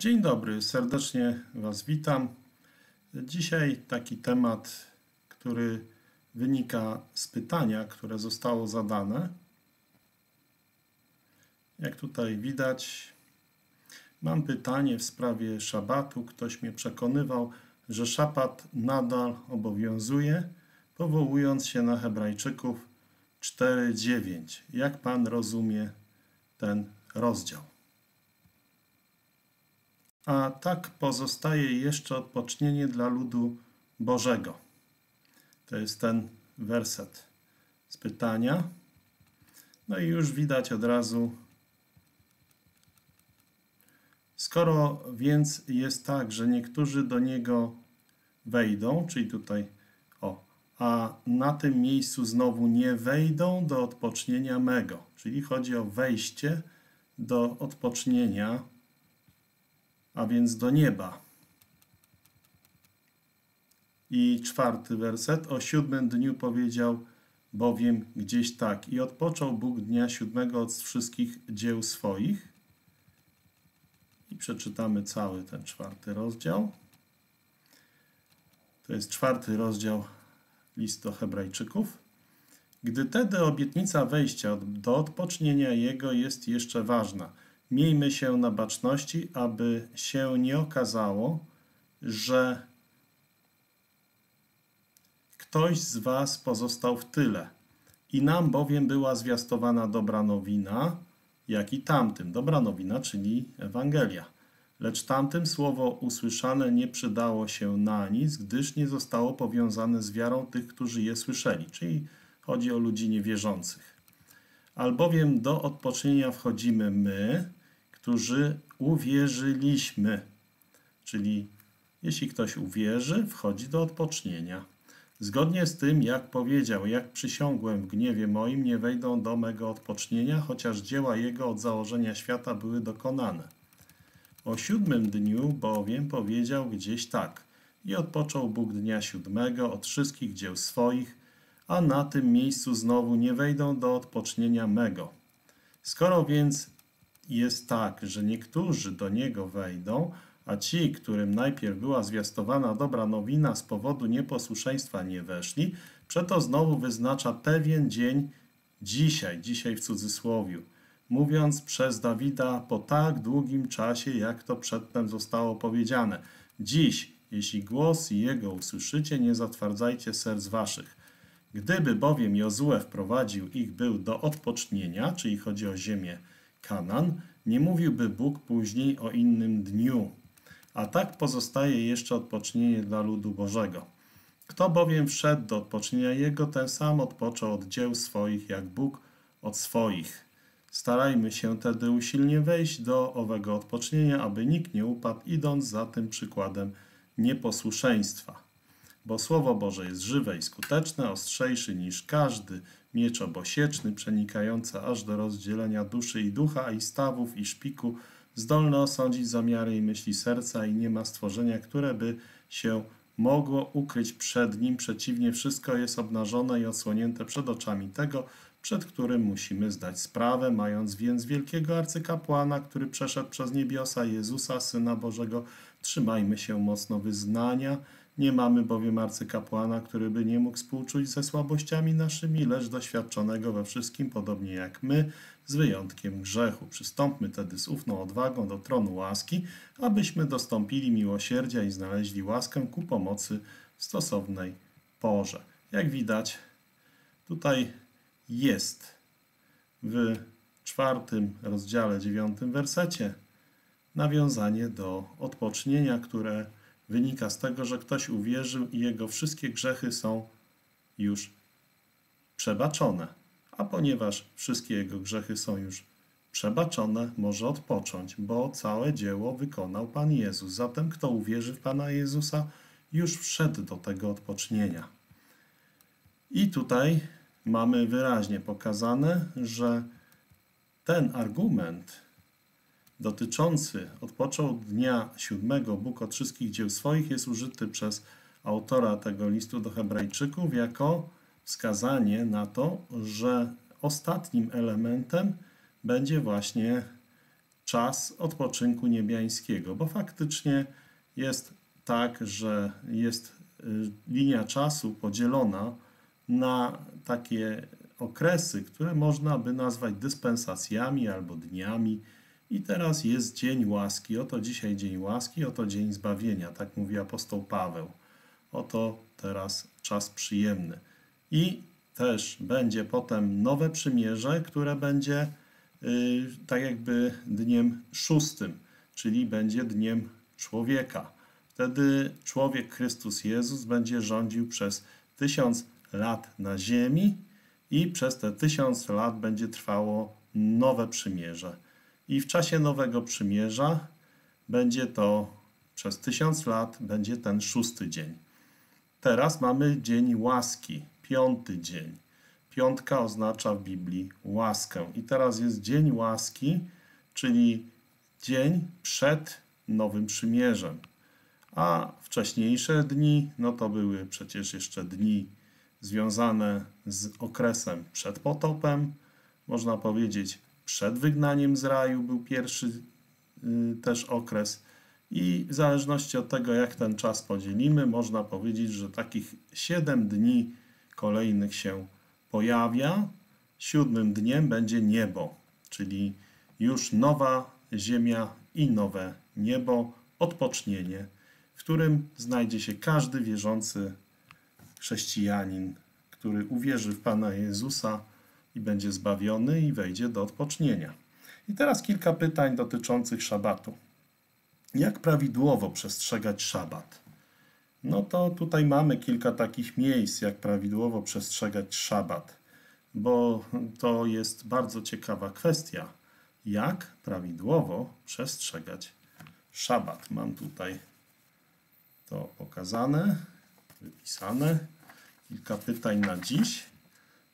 Dzień dobry, serdecznie Was witam. Dzisiaj taki temat, który wynika z pytania, które zostało zadane. Jak tutaj widać, mam pytanie w sprawie szabatu. Ktoś mnie przekonywał, że szabat nadal obowiązuje, powołując się na Hebrajczyków 4:9. Jak Pan rozumie ten rozdział? A tak pozostaje jeszcze odpocznienie dla ludu Bożego. To jest ten werset z pytania. No i już widać od razu, skoro więc jest tak, że niektórzy do niego wejdą, czyli tutaj o, a na tym miejscu znowu nie wejdą do odpocznienia mego, czyli chodzi o wejście do odpocznienia a więc do nieba. I czwarty werset. O siódmym dniu powiedział bowiem gdzieś tak. I odpoczął Bóg dnia siódmego od wszystkich dzieł swoich. I przeczytamy cały ten czwarty rozdział. To jest czwarty rozdział listu Hebrajczyków. Gdy tedy obietnica wejścia do odpocznienia Jego jest jeszcze ważna – Miejmy się na baczności, aby się nie okazało, że ktoś z Was pozostał w tyle. I nam bowiem była zwiastowana dobra nowina, jak i tamtym. Dobra nowina, czyli Ewangelia. Lecz tamtym słowo usłyszane nie przydało się na nic, gdyż nie zostało powiązane z wiarą tych, którzy je słyszeli. Czyli chodzi o ludzi niewierzących. Albowiem do odpocznienia wchodzimy my, którzy uwierzyliśmy. Czyli jeśli ktoś uwierzy, wchodzi do odpocznienia. Zgodnie z tym, jak powiedział, jak przysiągłem w gniewie moim, nie wejdą do mego odpocznienia, chociaż dzieła jego od założenia świata były dokonane. O siódmym dniu bowiem powiedział gdzieś tak. I odpoczął Bóg dnia siódmego od wszystkich dzieł swoich, a na tym miejscu znowu nie wejdą do odpocznienia mego. Skoro więc jest tak, że niektórzy do niego wejdą, a ci, którym najpierw była zwiastowana dobra nowina z powodu nieposłuszeństwa nie weszli, przeto znowu wyznacza pewien dzień dzisiaj, dzisiaj w cudzysłowiu, mówiąc przez Dawida po tak długim czasie, jak to przedtem zostało powiedziane. Dziś, jeśli głos jego usłyszycie, nie zatwardzajcie serc waszych. Gdyby bowiem Jozue wprowadził ich był do odpocznienia, czyli chodzi o ziemię Kanan, nie mówiłby Bóg później o innym dniu. A tak pozostaje jeszcze odpocznienie dla ludu Bożego. Kto bowiem wszedł do odpocznienia Jego, ten sam odpoczął od dzieł swoich, jak Bóg od swoich. Starajmy się tedy usilnie wejść do owego odpocznienia, aby nikt nie upadł, idąc za tym przykładem nieposłuszeństwa. Bo Słowo Boże jest żywe i skuteczne, ostrzejszy niż każdy miecz obosieczny, przenikający aż do rozdzielenia duszy i ducha, i stawów, i szpiku, zdolny osądzić zamiary i myśli serca i nie ma stworzenia, które by się mogło ukryć przed nim. Przeciwnie, wszystko jest obnażone i odsłonięte przed oczami tego, przed którym musimy zdać sprawę, mając więc wielkiego arcykapłana, który przeszedł przez niebiosa Jezusa, Syna Bożego, trzymajmy się mocno wyznania, nie mamy bowiem arcykapłana, który by nie mógł współczuć ze słabościami naszymi, lecz doświadczonego we wszystkim, podobnie jak my, z wyjątkiem grzechu. Przystąpmy tedy z ufną odwagą do tronu łaski, abyśmy dostąpili miłosierdzia i znaleźli łaskę ku pomocy w stosownej porze. Jak widać, tutaj jest w czwartym rozdziale, dziewiątym wersecie nawiązanie do odpocznienia, które wynika z tego, że ktoś uwierzył i jego wszystkie grzechy są już przebaczone. A ponieważ wszystkie jego grzechy są już przebaczone, może odpocząć, bo całe dzieło wykonał Pan Jezus. Zatem kto uwierzy w Pana Jezusa, już wszedł do tego odpocznienia. I tutaj mamy wyraźnie pokazane, że ten argument dotyczący odpoczął dnia siódmego Bóg od wszystkich dzieł swoich jest użyty przez autora tego listu do Hebrajczyków jako wskazanie na to, że ostatnim elementem będzie właśnie czas odpoczynku niebiańskiego, bo faktycznie jest tak, że jest y, linia czasu podzielona na takie okresy, które można by nazwać dyspensacjami albo dniami. I teraz jest dzień łaski, oto dzisiaj dzień łaski, oto dzień zbawienia, tak mówi apostoł Paweł. Oto teraz czas przyjemny. I też będzie potem nowe przymierze, które będzie yy, tak jakby dniem szóstym, czyli będzie dniem człowieka. Wtedy człowiek Chrystus Jezus będzie rządził przez tysiąc lat na ziemi i przez te tysiąc lat będzie trwało nowe przymierze. I w czasie nowego przymierza będzie to przez tysiąc lat, będzie ten szósty dzień. Teraz mamy dzień łaski, piąty dzień. Piątka oznacza w Biblii łaskę. I teraz jest dzień łaski, czyli dzień przed nowym przymierzem. A wcześniejsze dni, no to były przecież jeszcze dni związane z okresem przed potopem, można powiedzieć przed wygnaniem z raju był pierwszy y, też okres i w zależności od tego, jak ten czas podzielimy, można powiedzieć, że takich 7 dni kolejnych się pojawia. Siódmym dniem będzie niebo, czyli już nowa ziemia i nowe niebo, odpocznienie, w którym znajdzie się każdy wierzący chrześcijanin, który uwierzy w Pana Jezusa i będzie zbawiony i wejdzie do odpocznienia. I teraz kilka pytań dotyczących szabatu. Jak prawidłowo przestrzegać szabat? No to tutaj mamy kilka takich miejsc, jak prawidłowo przestrzegać szabat, bo to jest bardzo ciekawa kwestia. Jak prawidłowo przestrzegać szabat? Mam tutaj to pokazane, wypisane. Kilka pytań na dziś,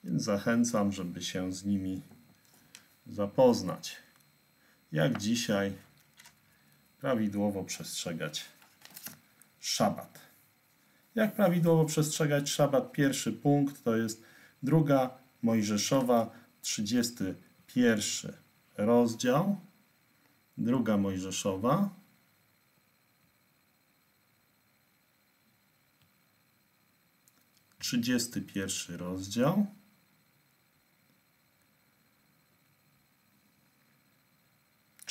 więc zachęcam, żeby się z nimi zapoznać. Jak dzisiaj prawidłowo przestrzegać szabat. Jak prawidłowo przestrzegać szabat? Pierwszy punkt to jest druga Mojżeszowa, 31 rozdział. Druga Mojżeszowa. Trzydziesty pierwszy rozdział.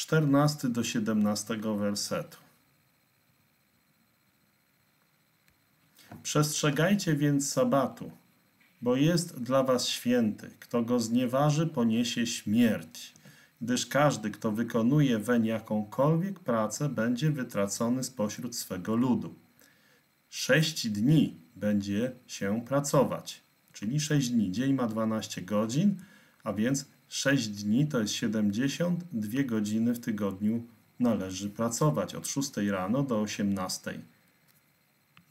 14 do 17 wersetu. Przestrzegajcie więc sabatu, bo jest dla was święty. Kto go znieważy, poniesie śmierć, gdyż każdy, kto wykonuje weń jakąkolwiek pracę, będzie wytracony spośród swego ludu. Sześć dni będzie się pracować, czyli sześć dni. Dzień ma 12 godzin, a więc 6 dni to jest 72 godziny w tygodniu należy pracować od 6 rano do 18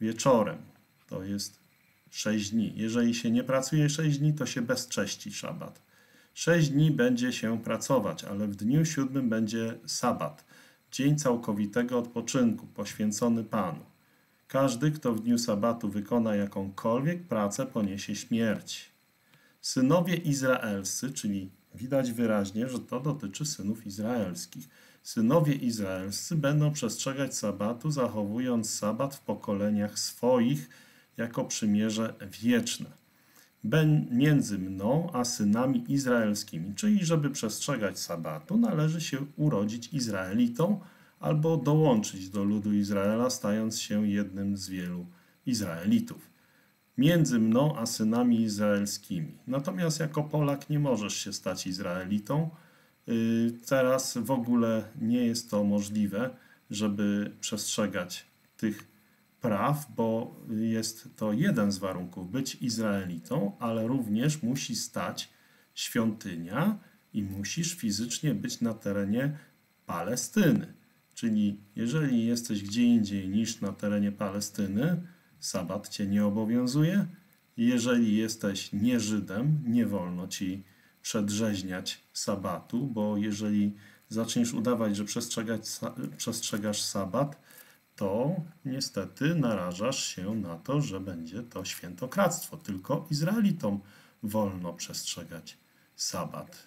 wieczorem. To jest 6 dni. Jeżeli się nie pracuje 6 dni, to się bezcześci szabat. 6 dni będzie się pracować, ale w dniu siódmym będzie sabat, dzień całkowitego odpoczynku, poświęcony Panu. Każdy, kto w dniu sabatu wykona jakąkolwiek pracę, poniesie śmierć. Synowie izraelscy, czyli Widać wyraźnie, że to dotyczy synów izraelskich. Synowie izraelscy będą przestrzegać sabatu, zachowując sabat w pokoleniach swoich jako przymierze wieczne. Między mną a synami izraelskimi, czyli żeby przestrzegać sabatu, należy się urodzić Izraelitą albo dołączyć do ludu Izraela, stając się jednym z wielu Izraelitów między mną a synami izraelskimi. Natomiast jako Polak nie możesz się stać Izraelitą. Y, teraz w ogóle nie jest to możliwe, żeby przestrzegać tych praw, bo jest to jeden z warunków być Izraelitą, ale również musi stać świątynia i musisz fizycznie być na terenie Palestyny. Czyli jeżeli jesteś gdzie indziej niż na terenie Palestyny, sabat cię nie obowiązuje. Jeżeli jesteś nie Żydem, nie wolno ci przedrzeźniać sabatu, bo jeżeli zaczniesz udawać, że przestrzegasz sabat, to niestety narażasz się na to, że będzie to świętokradztwo. Tylko Izraelitom wolno przestrzegać sabat.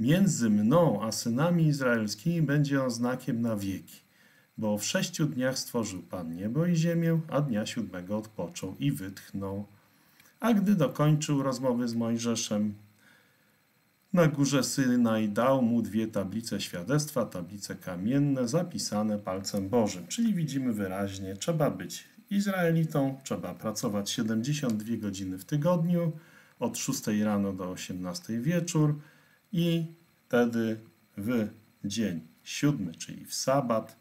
Między mną a synami izraelskimi będzie on znakiem na wieki. Bo w sześciu dniach stworzył Pan niebo i ziemię, a dnia siódmego odpoczął i wytchnął. A gdy dokończył rozmowy z Mojżeszem, na górze Synaj dał mu dwie tablice świadectwa, tablice kamienne, zapisane palcem Bożym. Czyli widzimy wyraźnie, trzeba być Izraelitą, trzeba pracować 72 godziny w tygodniu, od 6 rano do 18 wieczór i wtedy w dzień siódmy, czyli w sabat,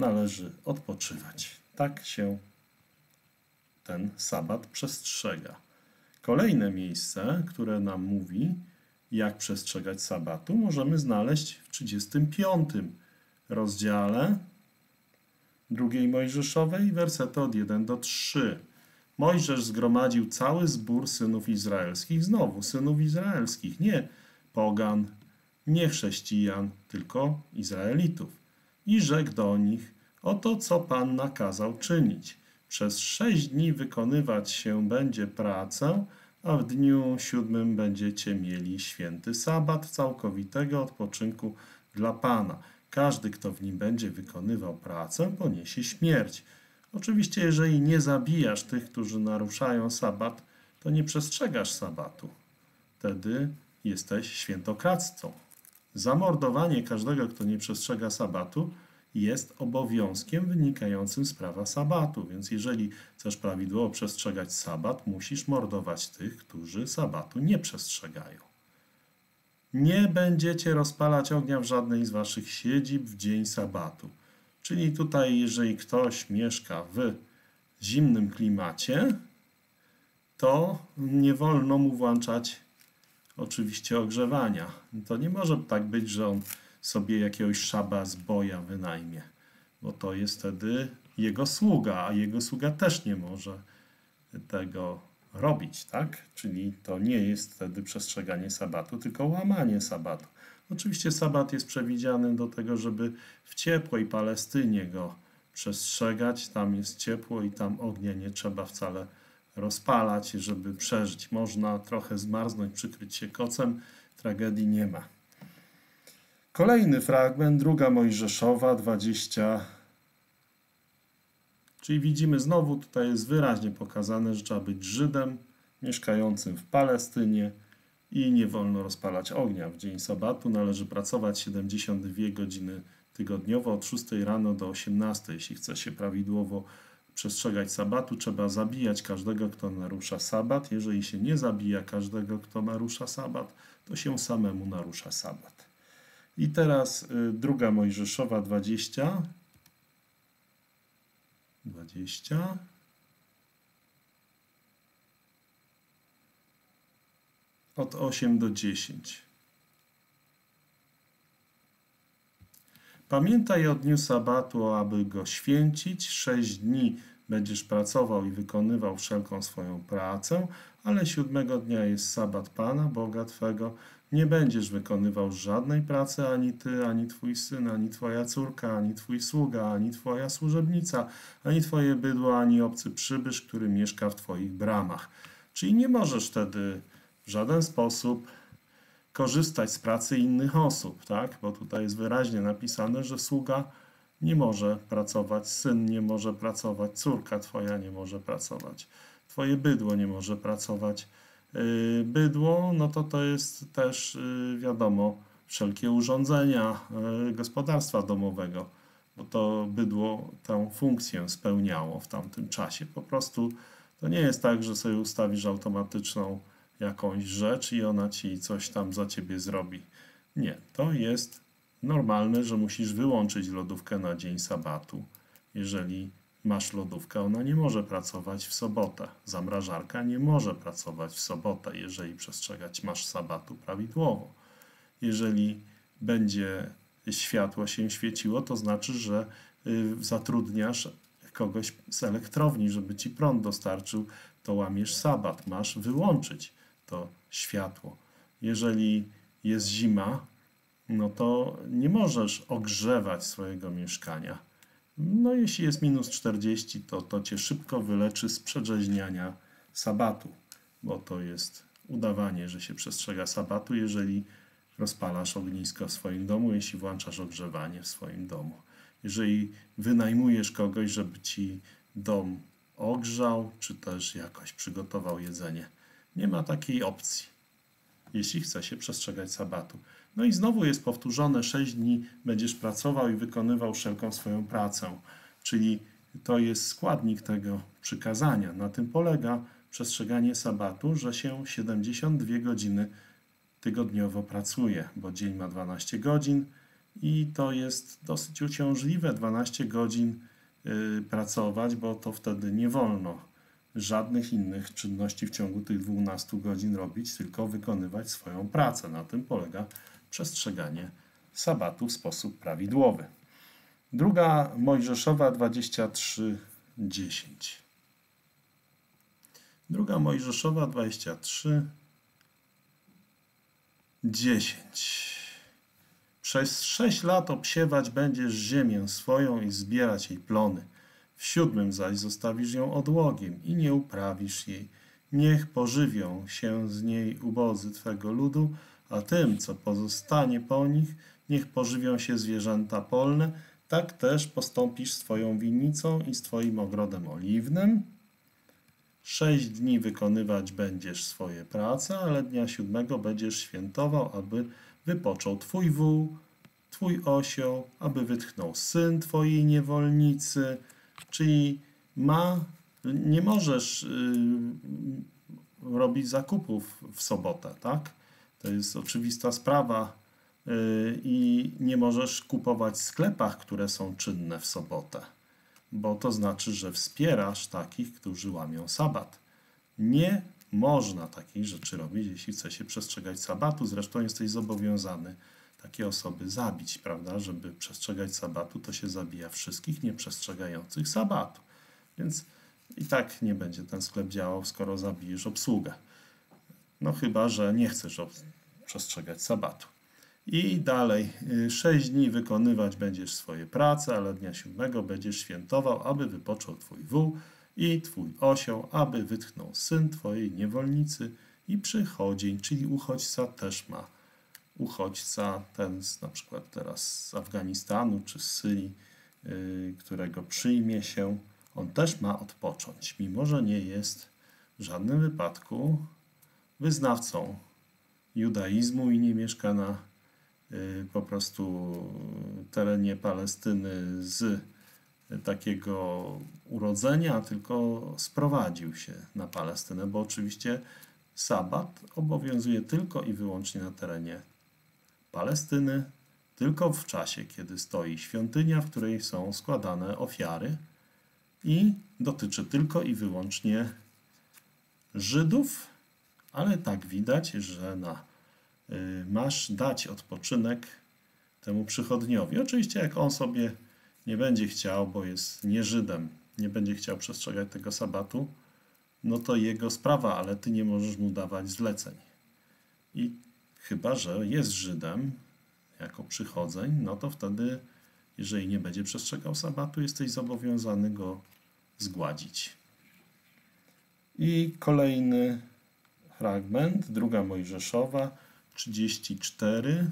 należy odpoczywać. Tak się ten sabat przestrzega. Kolejne miejsce, które nam mówi, jak przestrzegać sabatu, możemy znaleźć w 35 rozdziale drugiej Mojżeszowej, wersety od 1 do 3. Mojżesz zgromadził cały zbór synów izraelskich, znowu synów izraelskich, nie pogan, nie chrześcijan, tylko Izraelitów. I rzekł do nich, oto co Pan nakazał czynić. Przez sześć dni wykonywać się będzie pracę, a w dniu siódmym będziecie mieli święty sabat całkowitego odpoczynku dla Pana. Każdy, kto w nim będzie wykonywał pracę, poniesie śmierć. Oczywiście, jeżeli nie zabijasz tych, którzy naruszają sabat, to nie przestrzegasz sabatu. Wtedy jesteś świętokradzcą. Zamordowanie każdego, kto nie przestrzega sabatu, jest obowiązkiem wynikającym z prawa sabatu. Więc jeżeli chcesz prawidłowo przestrzegać sabat, musisz mordować tych, którzy sabatu nie przestrzegają. Nie będziecie rozpalać ognia w żadnej z waszych siedzib w dzień sabatu. Czyli tutaj, jeżeli ktoś mieszka w zimnym klimacie, to nie wolno mu włączać oczywiście ogrzewania. To nie może tak być, że on sobie jakiegoś szaba z boja wynajmie, bo to jest wtedy jego sługa, a jego sługa też nie może tego robić, tak? Czyli to nie jest wtedy przestrzeganie sabatu, tylko łamanie sabatu. Oczywiście sabat jest przewidziany do tego, żeby w ciepłej Palestynie go przestrzegać. Tam jest ciepło i tam ognia nie trzeba wcale rozpalać, żeby przeżyć. Można trochę zmarznąć, przykryć się kocem, tragedii nie ma. Kolejny fragment, druga Mojżeszowa, 20. Czyli widzimy znowu, tutaj jest wyraźnie pokazane, że trzeba być Żydem mieszkającym w Palestynie i nie wolno rozpalać ognia. W dzień sabatu należy pracować 72 godziny tygodniowo od 6 rano do 18. Jeśli chce się prawidłowo przestrzegać sabatu, trzeba zabijać każdego, kto narusza sabat. Jeżeli się nie zabija każdego, kto narusza sabat, to się samemu narusza sabat. I teraz y, druga Mojżeszowa 20. 20. Od 8 do 10. Pamiętaj o dniu sabatu, aby go święcić. Sześć dni będziesz pracował i wykonywał wszelką swoją pracę, ale siódmego dnia jest sabat Pana, Boga Twego. Nie będziesz wykonywał żadnej pracy, ani ty, ani twój syn, ani twoja córka, ani twój sługa, ani twoja służebnica, ani twoje bydło, ani obcy przybysz, który mieszka w twoich bramach. Czyli nie możesz wtedy w żaden sposób korzystać z pracy innych osób, tak? Bo tutaj jest wyraźnie napisane, że sługa nie może pracować, syn nie może pracować, córka twoja nie może pracować, twoje bydło nie może pracować. Yy, bydło, no to to jest też yy, wiadomo, wszelkie urządzenia yy, gospodarstwa domowego, bo to bydło tę funkcję spełniało w tamtym czasie. Po prostu to nie jest tak, że sobie ustawisz automatyczną jakąś rzecz i ona ci coś tam za ciebie zrobi. Nie, to jest normalne, że musisz wyłączyć lodówkę na dzień sabatu. Jeżeli masz lodówkę, ona nie może pracować w sobotę. Zamrażarka nie może pracować w sobotę, jeżeli przestrzegać masz sabatu prawidłowo. Jeżeli będzie światło się świeciło, to znaczy, że y, zatrudniasz kogoś z elektrowni, żeby ci prąd dostarczył, to łamiesz sabat, masz wyłączyć to światło. Jeżeli jest zima, no to nie możesz ogrzewać swojego mieszkania. No jeśli jest minus 40, to to cię szybko wyleczy z przedrzeźniania sabatu, bo to jest udawanie, że się przestrzega sabatu, jeżeli rozpalasz ognisko w swoim domu, jeśli włączasz ogrzewanie w swoim domu. Jeżeli wynajmujesz kogoś, żeby ci dom ogrzał, czy też jakoś przygotował jedzenie. Nie ma takiej opcji, jeśli chce się przestrzegać sabatu. No i znowu jest powtórzone, 6 dni będziesz pracował i wykonywał wszelką swoją pracę. Czyli to jest składnik tego przykazania. Na tym polega przestrzeganie sabatu, że się 72 godziny tygodniowo pracuje, bo dzień ma 12 godzin i to jest dosyć uciążliwe 12 godzin y, pracować, bo to wtedy nie wolno żadnych innych czynności w ciągu tych 12 godzin robić, tylko wykonywać swoją pracę. Na tym polega przestrzeganie sabatu w sposób prawidłowy. Druga Mojżeszowa 23:10. Druga Mojżeszowa 23 10. Przez sześć lat obsiewać będziesz ziemię swoją i zbierać jej plony. W siódmym zaś zostawisz ją odłogiem i nie uprawisz jej. Niech pożywią się z niej ubodzy Twego ludu, a tym, co pozostanie po nich, niech pożywią się zwierzęta polne. Tak też postąpisz z Twoją winnicą i z Twoim ogrodem oliwnym. Sześć dni wykonywać będziesz swoje prace, ale dnia siódmego będziesz świętował, aby wypoczął Twój wół, Twój osioł, aby wytchnął syn Twojej niewolnicy. Czyli ma, nie możesz y, robić zakupów w sobotę, tak? To jest oczywista sprawa y, i nie możesz kupować w sklepach, które są czynne w sobotę bo to znaczy, że wspierasz takich, którzy łamią sabat. Nie można takich rzeczy robić, jeśli chce się przestrzegać sabatu. Zresztą jesteś zobowiązany takie osoby zabić, prawda? Żeby przestrzegać sabatu, to się zabija wszystkich nieprzestrzegających sabatu. Więc i tak nie będzie ten sklep działał, skoro zabijesz obsługę. No chyba, że nie chcesz przestrzegać sabatu. I dalej, y, sześć dni wykonywać będziesz swoje prace, ale dnia siódmego będziesz świętował, aby wypoczął twój wół i twój osioł, aby wytchnął syn twojej niewolnicy i przychodzień, czyli uchodźca też ma. Uchodźca ten z, na przykład teraz z Afganistanu czy z Syrii, yy, którego przyjmie się, on też ma odpocząć, mimo że nie jest w żadnym wypadku wyznawcą judaizmu i nie mieszka na Y, po prostu terenie Palestyny z takiego urodzenia, tylko sprowadził się na Palestynę, bo oczywiście sabat obowiązuje tylko i wyłącznie na terenie Palestyny, tylko w czasie, kiedy stoi świątynia, w której są składane ofiary i dotyczy tylko i wyłącznie Żydów, ale tak widać, że na Y, masz dać odpoczynek temu przychodniowi. Oczywiście, jak on sobie nie będzie chciał, bo jest nie Żydem, nie będzie chciał przestrzegać tego sabatu, no to jego sprawa, ale ty nie możesz mu dawać zleceń. I chyba, że jest Żydem jako przychodzeń, no to wtedy, jeżeli nie będzie przestrzegał sabatu, jesteś zobowiązany go zgładzić. I kolejny fragment, druga Mojżeszowa, trzydzieści cztery.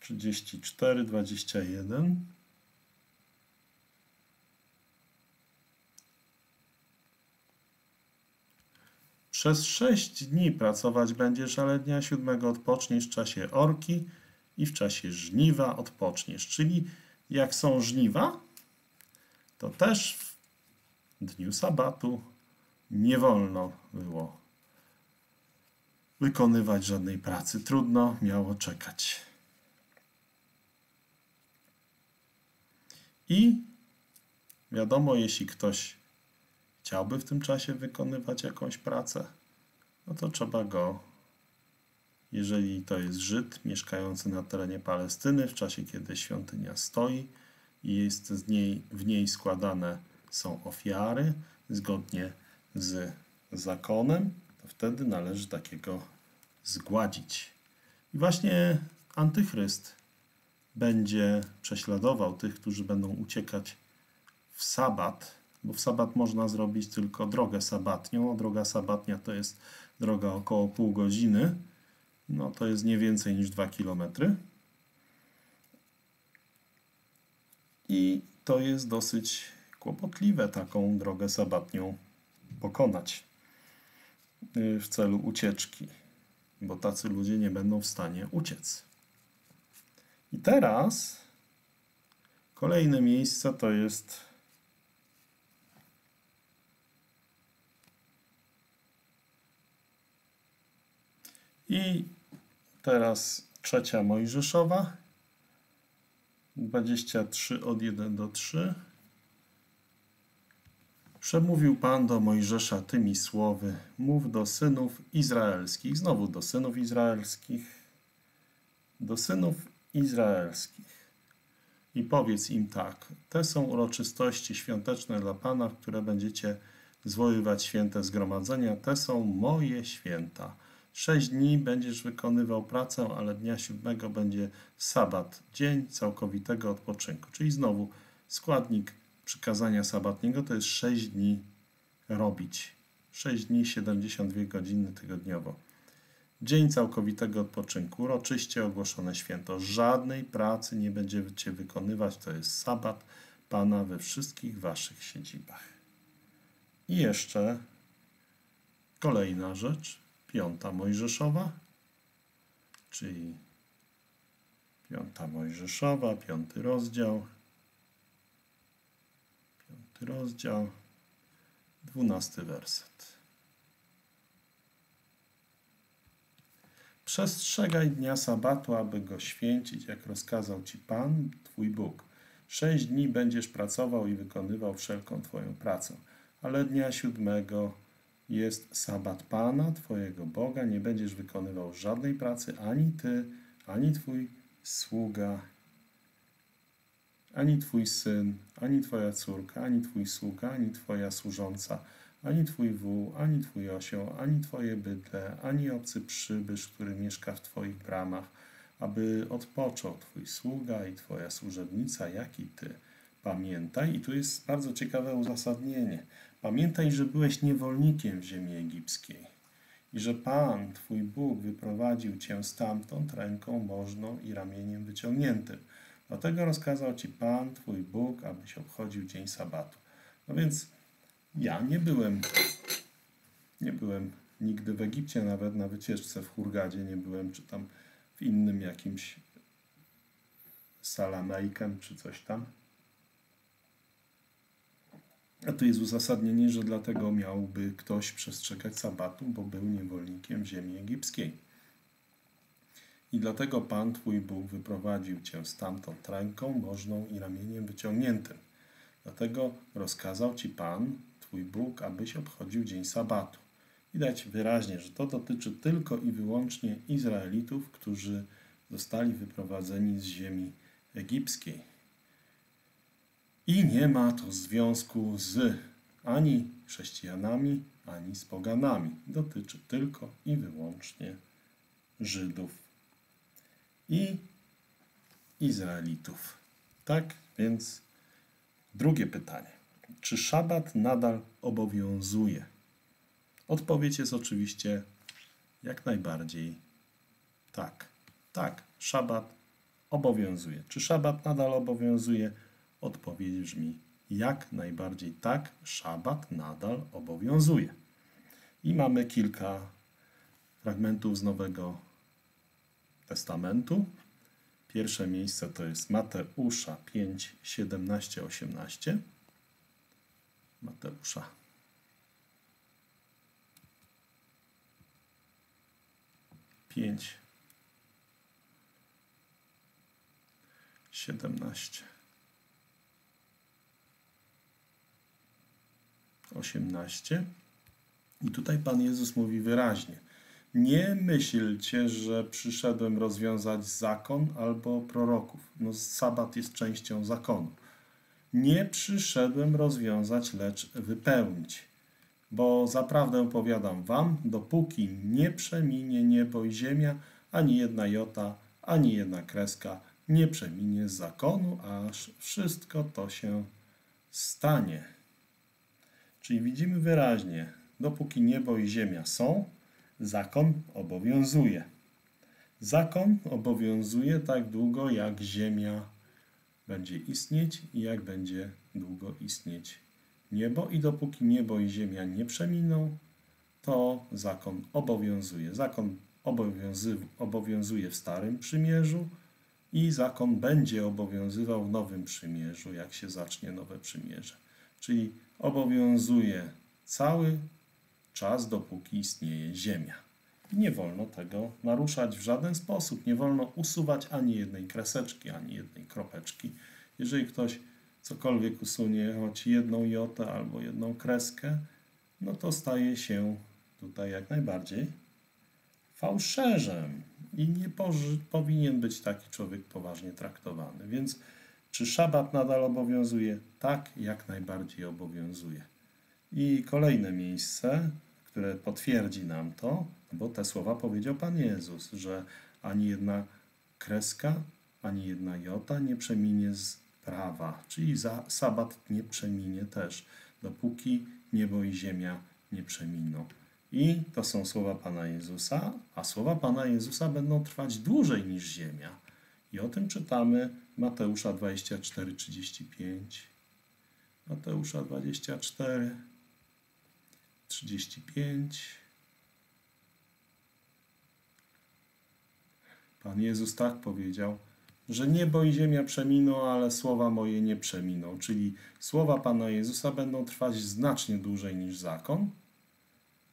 Trzydzieści cztery, dwadzieścia jeden. Przez sześć dni pracować będziesz, ale dnia siódmego odpoczniesz w czasie orki i w czasie żniwa odpoczniesz. Czyli jak są żniwa, to też w dniu sabatu nie wolno było wykonywać żadnej pracy. Trudno miało czekać. I wiadomo, jeśli ktoś chciałby w tym czasie wykonywać jakąś pracę, no to trzeba go, jeżeli to jest Żyd mieszkający na terenie Palestyny, w czasie kiedy świątynia stoi i jest z niej, w niej składane są ofiary, zgodnie z zakonem, to wtedy należy takiego zgładzić. I właśnie antychryst będzie prześladował tych, którzy będą uciekać w sabat bo w sabat można zrobić tylko drogę sabatnią, droga sabatnia to jest droga około pół godziny, no to jest nie więcej niż 2 km. I to jest dosyć kłopotliwe taką drogę sabatnią pokonać y, w celu ucieczki, bo tacy ludzie nie będą w stanie uciec. I teraz kolejne miejsce to jest i teraz trzecia Mojżeszowa 23 od 1 do 3 Przemówił Pan do Mojżesza tymi słowy: Mów do synów izraelskich, znowu do synów izraelskich, do synów izraelskich. I powiedz im tak: Te są uroczystości świąteczne dla Pana, w które będziecie zwoływać święte zgromadzenia. Te są moje święta. Sześć dni będziesz wykonywał pracę, ale dnia siódmego będzie sabat, dzień całkowitego odpoczynku. Czyli znowu składnik przykazania sabatniego to jest 6 dni robić. 6 dni, 72 godziny tygodniowo. Dzień całkowitego odpoczynku, uroczyście ogłoszone święto. Żadnej pracy nie będziecie wykonywać, to jest sabat Pana we wszystkich waszych siedzibach. I jeszcze kolejna rzecz, piąta Mojżeszowa, czyli piąta Mojżeszowa, piąty rozdział rozdział, dwunasty werset. Przestrzegaj dnia sabatu, aby go święcić, jak rozkazał ci Pan, Twój Bóg. Sześć dni będziesz pracował i wykonywał wszelką Twoją pracę, ale dnia siódmego jest sabat Pana, Twojego Boga. Nie będziesz wykonywał żadnej pracy, ani Ty, ani Twój sługa, ani twój syn, ani twoja córka, ani twój sługa, ani twoja służąca, ani twój wół, ani twój osioł, ani twoje bydle, ani obcy przybysz, który mieszka w twoich bramach, aby odpoczął twój sługa i twoja służebnica, jak i ty. Pamiętaj, i tu jest bardzo ciekawe uzasadnienie, pamiętaj, że byłeś niewolnikiem w ziemi egipskiej i że Pan, Twój Bóg, wyprowadził Cię stamtąd ręką możną i ramieniem wyciągniętym. Dlatego rozkazał Ci Pan, Twój Bóg, abyś obchodził dzień sabatu. No więc ja nie byłem, nie byłem nigdy w Egipcie, nawet na wycieczce w Hurgadzie nie byłem, czy tam w innym jakimś Salamejkem, czy coś tam. A tu jest uzasadnienie, że dlatego miałby ktoś przestrzegać sabatu, bo był niewolnikiem ziemi egipskiej. I dlatego Pan Twój Bóg wyprowadził Cię stamtąd ręką możną i ramieniem wyciągniętym. Dlatego rozkazał Ci Pan, Twój Bóg, abyś obchodził dzień sabatu. Widać wyraźnie, że to dotyczy tylko i wyłącznie Izraelitów, którzy zostali wyprowadzeni z ziemi egipskiej. I nie ma to związku z ani chrześcijanami, ani z poganami. Dotyczy tylko i wyłącznie Żydów i Izraelitów. Tak więc drugie pytanie. Czy szabat nadal obowiązuje? Odpowiedź jest oczywiście jak najbardziej tak. Tak, szabat obowiązuje. Czy szabat nadal obowiązuje? Odpowiedź brzmi jak najbardziej tak, szabat nadal obowiązuje. I mamy kilka fragmentów z Nowego Testamentu. Pierwsze miejsce to jest Mateusza 5, 17, 18. Mateusza. Pięć, siedemnaście, osiemnaście. I tutaj Pan Jezus mówi wyraźnie: nie myślcie, że przyszedłem rozwiązać zakon albo proroków. No, sabat jest częścią zakonu. Nie przyszedłem rozwiązać, lecz wypełnić. Bo zaprawdę powiadam wam, dopóki nie przeminie niebo i ziemia, ani jedna jota, ani jedna kreska nie przeminie z zakonu, aż wszystko to się stanie. Czyli widzimy wyraźnie, dopóki niebo i ziemia są, zakon obowiązuje. Zakon obowiązuje tak długo, jak ziemia będzie istnieć i jak będzie długo istnieć niebo. I dopóki niebo i ziemia nie przeminą, to zakon obowiązuje. Zakon obowiązuje w Starym Przymierzu i zakon będzie obowiązywał w Nowym Przymierzu, jak się zacznie nowe przymierze. Czyli obowiązuje cały czas, dopóki istnieje Ziemia. I nie wolno tego naruszać w żaden sposób. Nie wolno usuwać ani jednej kreseczki, ani jednej kropeczki. Jeżeli ktoś cokolwiek usunie, choć jedną jotę albo jedną kreskę, no to staje się tutaj jak najbardziej fałszerzem i nie powinien być taki człowiek poważnie traktowany. Więc czy szabat nadal obowiązuje? Tak, jak najbardziej obowiązuje. I kolejne miejsce, które potwierdzi nam to, bo te słowa powiedział Pan Jezus, że ani jedna kreska, ani jedna jota nie przeminie z prawa, czyli za sabat nie przeminie też, dopóki niebo i ziemia nie przeminą. I to są słowa Pana Jezusa, a słowa Pana Jezusa będą trwać dłużej niż ziemia. I o tym czytamy Mateusza 24, 35. Mateusza 24, 35. Pan Jezus tak powiedział, że niebo i ziemia przeminą, ale słowa moje nie przeminą. Czyli słowa Pana Jezusa będą trwać znacznie dłużej niż zakon,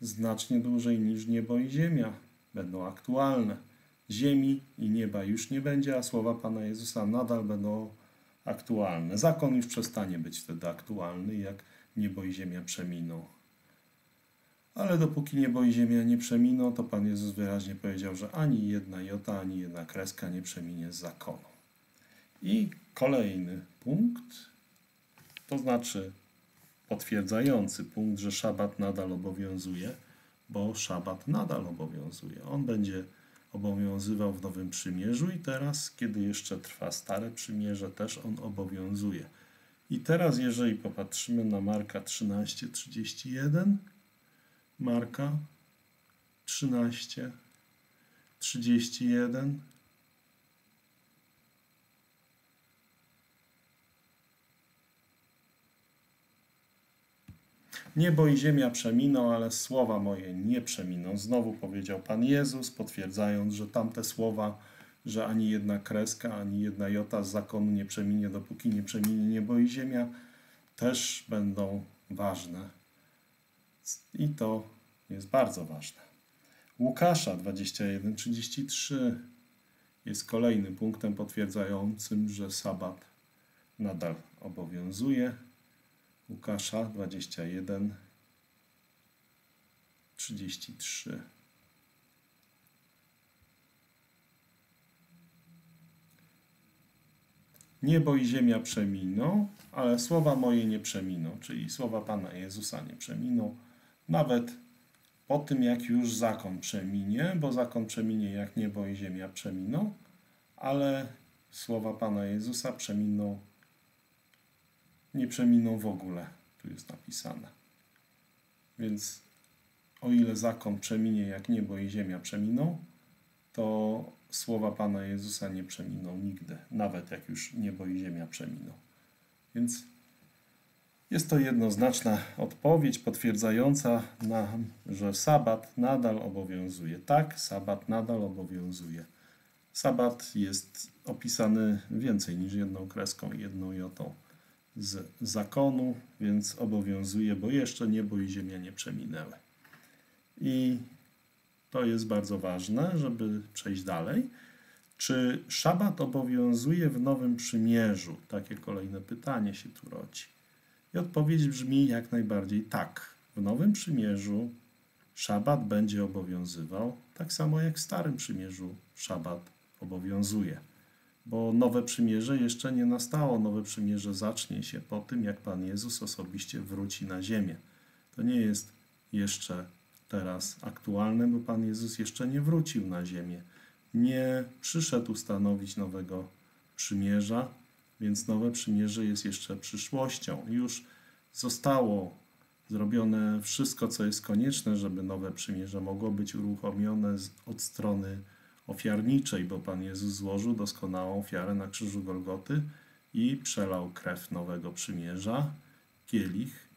znacznie dłużej niż niebo i ziemia. Będą aktualne. Ziemi i nieba już nie będzie, a słowa Pana Jezusa nadal będą aktualne. Zakon już przestanie być wtedy aktualny, jak niebo i ziemia przeminą. Ale dopóki niebo i ziemia nie przeminą, to Pan Jezus wyraźnie powiedział, że ani jedna jota, ani jedna kreska nie przeminie z zakonu. I kolejny punkt, to znaczy potwierdzający punkt, że szabat nadal obowiązuje, bo szabat nadal obowiązuje. On będzie obowiązywał w Nowym Przymierzu i teraz, kiedy jeszcze trwa Stare Przymierze, też on obowiązuje. I teraz, jeżeli popatrzymy na Marka 13:31, Marka 13:31 Niebo i ziemia przeminą, ale słowa moje nie przeminą. Znowu powiedział Pan Jezus, potwierdzając, że tamte słowa, że ani jedna kreska, ani jedna jota z zakonu nie przeminie, dopóki nie przeminie niebo i ziemia, też będą ważne. I to jest bardzo ważne. Łukasza 21:33 jest kolejnym punktem potwierdzającym, że sabat nadal obowiązuje. Łukasza 21, 33. Niebo i ziemia przeminą, ale słowa moje nie przeminą, czyli słowa Pana Jezusa nie przeminą, nawet po tym, jak już zakon przeminie, bo zakon przeminie, jak niebo i ziemia przeminą, ale słowa Pana Jezusa przeminą nie przeminą w ogóle. Tu jest napisane. Więc o ile zakon przeminie jak niebo i ziemia przeminą, to słowa Pana Jezusa nie przeminą nigdy, nawet jak już niebo i ziemia przeminą. Więc jest to jednoznaczna odpowiedź potwierdzająca nam, że sabat nadal obowiązuje. Tak, sabat nadal obowiązuje. Sabat jest opisany więcej niż jedną kreską jedną jotą z zakonu, więc obowiązuje, bo jeszcze niebo i ziemia nie przeminęły. I to jest bardzo ważne, żeby przejść dalej. Czy szabat obowiązuje w Nowym Przymierzu? Takie kolejne pytanie się tu rodzi. I odpowiedź brzmi jak najbardziej tak. W Nowym Przymierzu szabat będzie obowiązywał, tak samo jak w Starym Przymierzu szabat obowiązuje bo nowe przymierze jeszcze nie nastało. Nowe przymierze zacznie się po tym, jak Pan Jezus osobiście wróci na ziemię. To nie jest jeszcze teraz aktualne, bo Pan Jezus jeszcze nie wrócił na ziemię. Nie przyszedł ustanowić nowego przymierza, więc nowe przymierze jest jeszcze przyszłością. Już zostało zrobione wszystko, co jest konieczne, żeby nowe przymierze mogło być uruchomione od strony ofiarniczej, bo Pan Jezus złożył doskonałą ofiarę na krzyżu Golgoty i przelał krew nowego przymierza. Kielich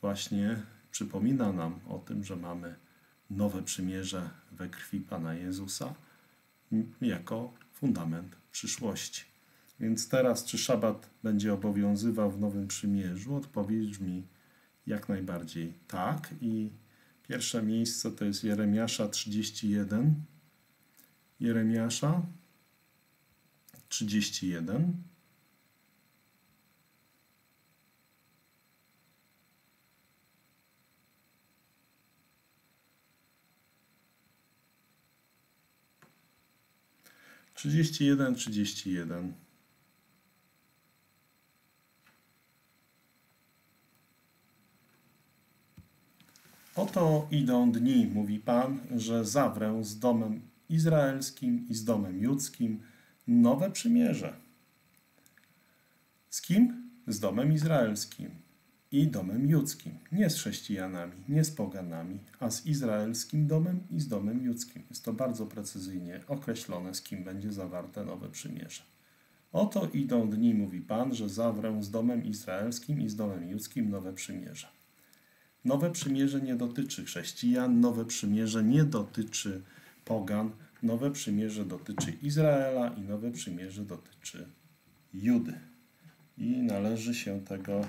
właśnie przypomina nam o tym, że mamy nowe przymierze we krwi Pana Jezusa jako fundament przyszłości. Więc teraz, czy szabat będzie obowiązywał w Nowym Przymierzu? Odpowiedź brzmi jak najbardziej tak. I pierwsze miejsce to jest Jeremiasza 31. Jeremiasza 31. Trzydzieści jeden, trzydzieści jeden. Oto idą dni, mówi Pan, że zawrę z domem izraelskim i z domem judzkim nowe przymierze. Z kim? Z domem izraelskim i domem judzkim. Nie z chrześcijanami, nie z poganami, a z izraelskim domem i z domem judzkim. Jest to bardzo precyzyjnie określone, z kim będzie zawarte nowe przymierze. Oto idą dni, mówi Pan, że zawrę z domem izraelskim i z domem judzkim nowe przymierze. Nowe przymierze nie dotyczy chrześcijan, nowe przymierze nie dotyczy pogan, nowe przymierze dotyczy Izraela i nowe przymierze dotyczy Judy. I należy się tego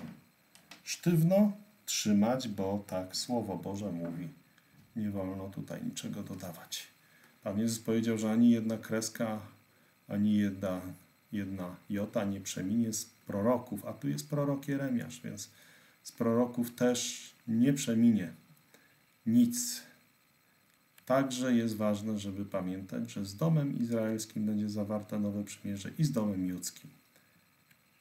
sztywno trzymać, bo tak Słowo Boże mówi. Nie wolno tutaj niczego dodawać. Pan Jezus powiedział, że ani jedna kreska, ani jedna, jedna jota nie przeminie z proroków, a tu jest prorok Jeremiasz, więc z proroków też nie przeminie nic. Także jest ważne, żeby pamiętać, że z domem izraelskim będzie zawarte nowe przymierze i z domem judzkim.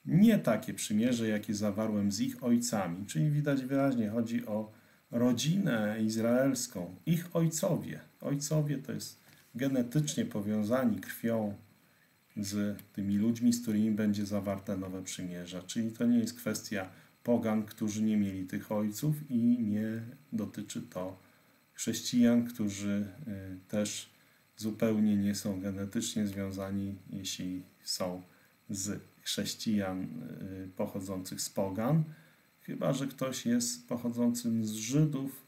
Nie takie przymierze, jakie zawarłem z ich ojcami, czyli widać wyraźnie, chodzi o rodzinę izraelską, ich ojcowie. Ojcowie to jest genetycznie powiązani krwią z tymi ludźmi, z którymi będzie zawarte nowe przymierze. Czyli to nie jest kwestia pogan, którzy nie mieli tych ojców i nie dotyczy to chrześcijan, którzy y, też zupełnie nie są genetycznie związani, jeśli są z chrześcijan y, pochodzących z pogan. Chyba, że ktoś jest pochodzącym z Żydów,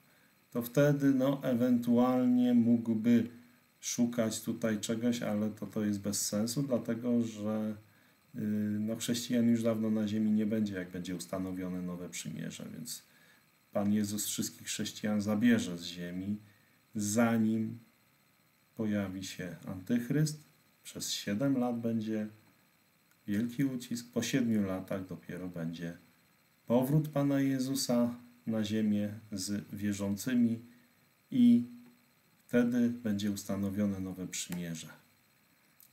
to wtedy no, ewentualnie mógłby szukać tutaj czegoś, ale to, to jest bez sensu, dlatego że Y, no, chrześcijan już dawno na ziemi nie będzie, jak będzie ustanowione nowe przymierze, więc Pan Jezus wszystkich chrześcijan zabierze z ziemi, zanim pojawi się Antychryst. Przez 7 lat będzie wielki ucisk, po 7 latach dopiero będzie powrót Pana Jezusa na ziemię z wierzącymi i wtedy będzie ustanowione nowe przymierze.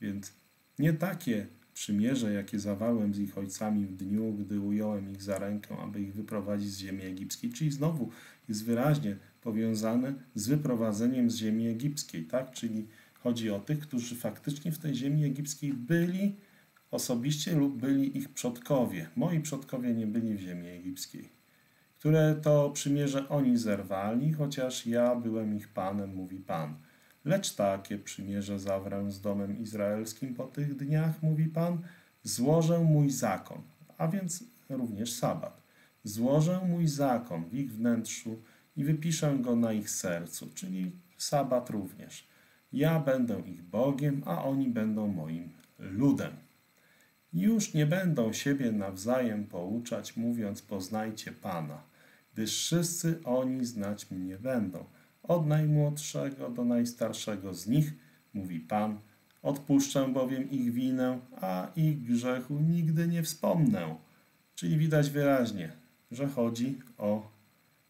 Więc nie takie przymierze, jakie zawarłem z ich ojcami w dniu, gdy ująłem ich za rękę, aby ich wyprowadzić z ziemi egipskiej. Czyli znowu jest wyraźnie powiązane z wyprowadzeniem z ziemi egipskiej, tak? Czyli chodzi o tych, którzy faktycznie w tej ziemi egipskiej byli osobiście lub byli ich przodkowie. Moi przodkowie nie byli w ziemi egipskiej, które to przymierze oni zerwali, chociaż ja byłem ich panem, mówi Pan. Lecz takie przymierze zawrę z domem izraelskim po tych dniach, mówi Pan, złożę mój zakon, a więc również sabat. Złożę mój zakon w ich wnętrzu i wypiszę go na ich sercu, czyli sabat również. Ja będę ich Bogiem, a oni będą moim ludem. Już nie będą siebie nawzajem pouczać, mówiąc poznajcie Pana, gdyż wszyscy oni znać mnie będą – od najmłodszego do najstarszego z nich, mówi Pan, odpuszczę bowiem ich winę, a ich grzechu nigdy nie wspomnę. Czyli widać wyraźnie, że chodzi o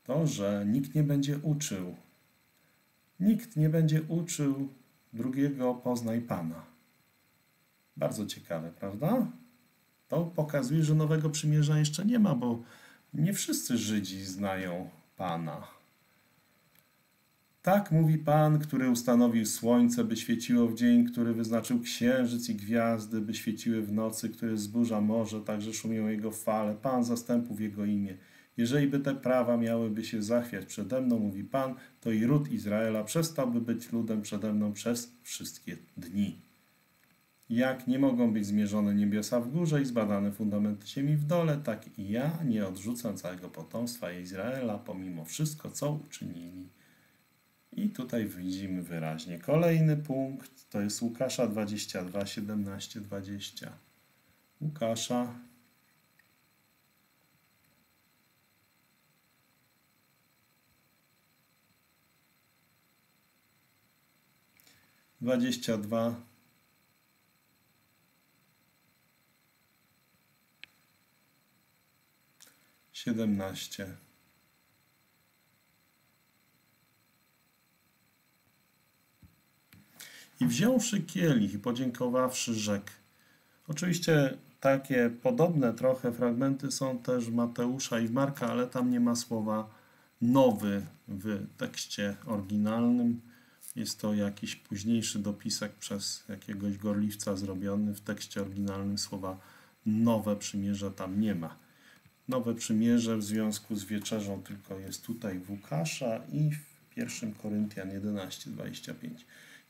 to, że nikt nie będzie uczył. Nikt nie będzie uczył drugiego poznaj Pana. Bardzo ciekawe, prawda? To pokazuje, że nowego przymierza jeszcze nie ma, bo nie wszyscy Żydzi znają Pana. Tak mówi Pan, który ustanowił słońce, by świeciło w dzień, który wyznaczył księżyc i gwiazdy, by świeciły w nocy, który zburza morze, także szumią jego fale. Pan zastępów jego imię. Jeżeli by te prawa miałyby się zachwiać przede mną, mówi Pan, to i ród Izraela przestałby być ludem przede mną przez wszystkie dni. Jak nie mogą być zmierzone niebiosa w górze i zbadane fundamenty ziemi w dole, tak i ja nie odrzucę całego potomstwa Izraela, pomimo wszystko, co uczynili. I tutaj widzimy wyraźnie kolejny punkt, to jest Łukasza 22, 17, 20. Łukasza. Dwadzieścia dwa. Siedemnaście I wziąwszy kielich i podziękowawszy, rzekł. Oczywiście takie podobne trochę fragmenty są też w Mateusza i w Marka, ale tam nie ma słowa nowy w tekście oryginalnym. Jest to jakiś późniejszy dopisek przez jakiegoś gorliwca zrobiony. W tekście oryginalnym słowa nowe przymierze tam nie ma. Nowe przymierze w związku z wieczerzą tylko jest tutaj w Łukasza i w 1 Koryntian 11:25.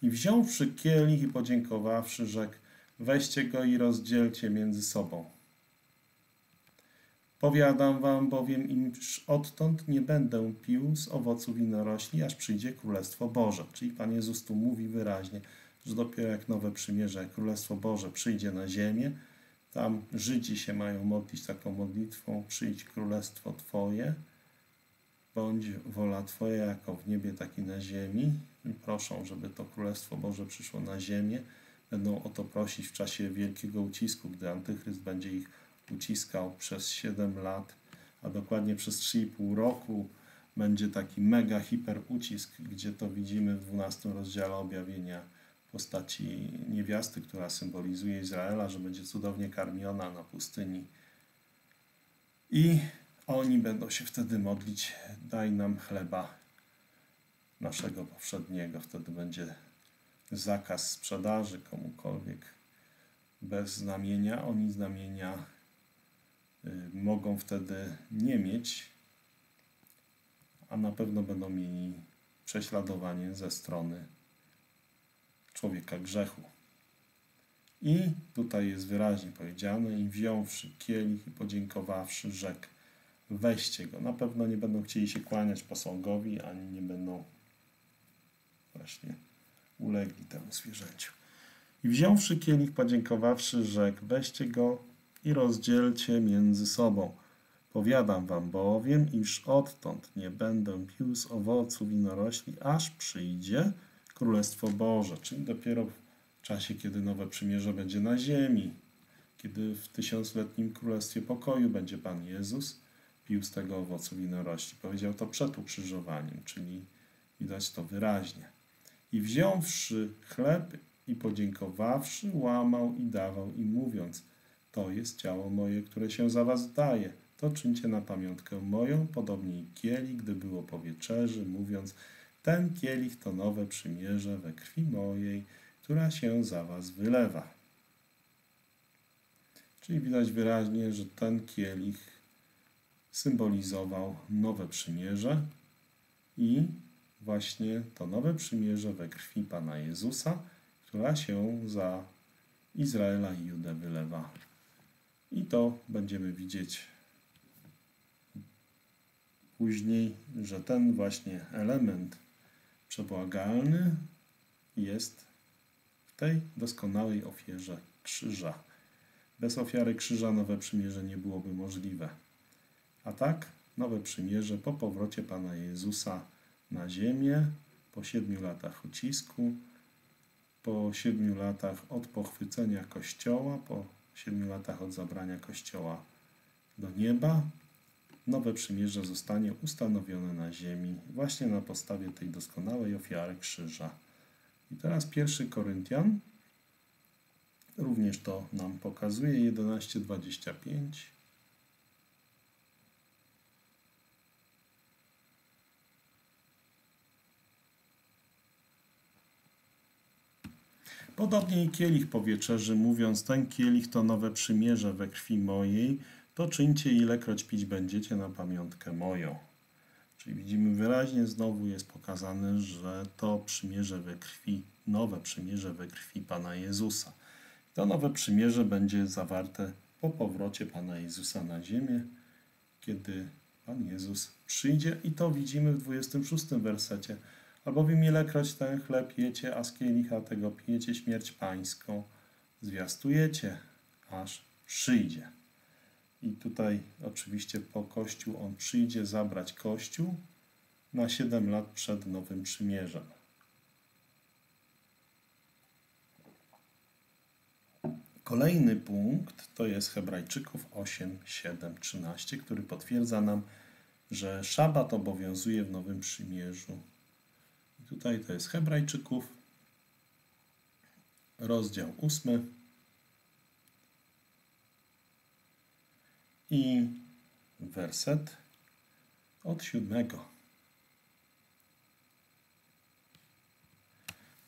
I wziąwszy kielich i podziękowawszy, rzekł: Weźcie go i rozdzielcie między sobą. Powiadam wam bowiem, iż odtąd nie będę pił z owocu winorośli, aż przyjdzie Królestwo Boże. Czyli Pan Jezus tu mówi wyraźnie, że dopiero jak nowe przymierze, Królestwo Boże przyjdzie na ziemię, tam Żydzi się mają modlić taką modlitwą: Przyjdź Królestwo Twoje, bądź wola Twoja jako w niebie, tak i na ziemi. Proszą, żeby to Królestwo Boże przyszło na ziemię. Będą o to prosić w czasie wielkiego ucisku, gdy Antychryst będzie ich uciskał przez 7 lat, a dokładnie przez 3,5 roku będzie taki mega hiper ucisk, gdzie to widzimy w 12 rozdziale objawienia postaci niewiasty, która symbolizuje Izraela, że będzie cudownie karmiona na pustyni. I oni będą się wtedy modlić, daj nam chleba naszego powszedniego. Wtedy będzie zakaz sprzedaży komukolwiek bez znamienia. Oni znamienia y, mogą wtedy nie mieć, a na pewno będą mieli prześladowanie ze strony człowieka grzechu. I tutaj jest wyraźnie powiedziane, i wziąwszy kielich i podziękowawszy, rzekł, weźcie go. Na pewno nie będą chcieli się kłaniać posągowi, ani nie będą właśnie ulegli temu zwierzęciu. I wziąwszy kielich, podziękowawszy, rzekł, weźcie go i rozdzielcie między sobą. Powiadam wam bowiem, iż odtąd nie będę pił z owocu winorośli, aż przyjdzie Królestwo Boże. Czyli dopiero w czasie, kiedy nowe przymierze będzie na ziemi, kiedy w tysiącletnim Królestwie Pokoju będzie Pan Jezus pił z tego owocu winorośli. Powiedział to przed ukrzyżowaniem, czyli widać to wyraźnie. I wziąwszy chleb i podziękowawszy, łamał i dawał i mówiąc, to jest ciało moje, które się za was daje. To czyńcie na pamiątkę moją, podobnie i kielich, gdy było po wieczerzy, mówiąc, ten kielich to nowe przymierze we krwi mojej, która się za was wylewa. Czyli widać wyraźnie, że ten kielich symbolizował nowe przymierze i właśnie to nowe przymierze we krwi Pana Jezusa, która się za Izraela i Judę wylewa. I to będziemy widzieć później, że ten właśnie element przebłagalny jest w tej doskonałej ofierze krzyża. Bez ofiary krzyża nowe przymierze nie byłoby możliwe. A tak, nowe przymierze po powrocie Pana Jezusa na ziemię, po siedmiu latach ucisku, po siedmiu latach od pochwycenia Kościoła, po siedmiu latach od zabrania Kościoła do nieba, nowe przymierze zostanie ustanowione na ziemi właśnie na podstawie tej doskonałej ofiary krzyża. I teraz pierwszy Koryntian również to nam pokazuje 11:25. Podobnie i kielich po wieczerzy, mówiąc, ten kielich to nowe przymierze we krwi mojej, to czyńcie ilekroć pić będziecie na pamiątkę moją. Czyli widzimy wyraźnie znowu jest pokazane, że to przymierze we krwi, nowe przymierze we krwi Pana Jezusa. To nowe przymierze będzie zawarte po powrocie Pana Jezusa na ziemię, kiedy Pan Jezus przyjdzie i to widzimy w 26 wersecie. Albowiem ilekroć ten chleb jecie, a z kielicha tego pijecie śmierć pańską, zwiastujecie, aż przyjdzie. I tutaj oczywiście po Kościół on przyjdzie zabrać Kościół na 7 lat przed Nowym Przymierzem. Kolejny punkt to jest Hebrajczyków 8, 7, 13, który potwierdza nam, że szabat obowiązuje w Nowym Przymierzu. Tutaj to jest Hebrajczyków, rozdział 8 i werset od siódmego.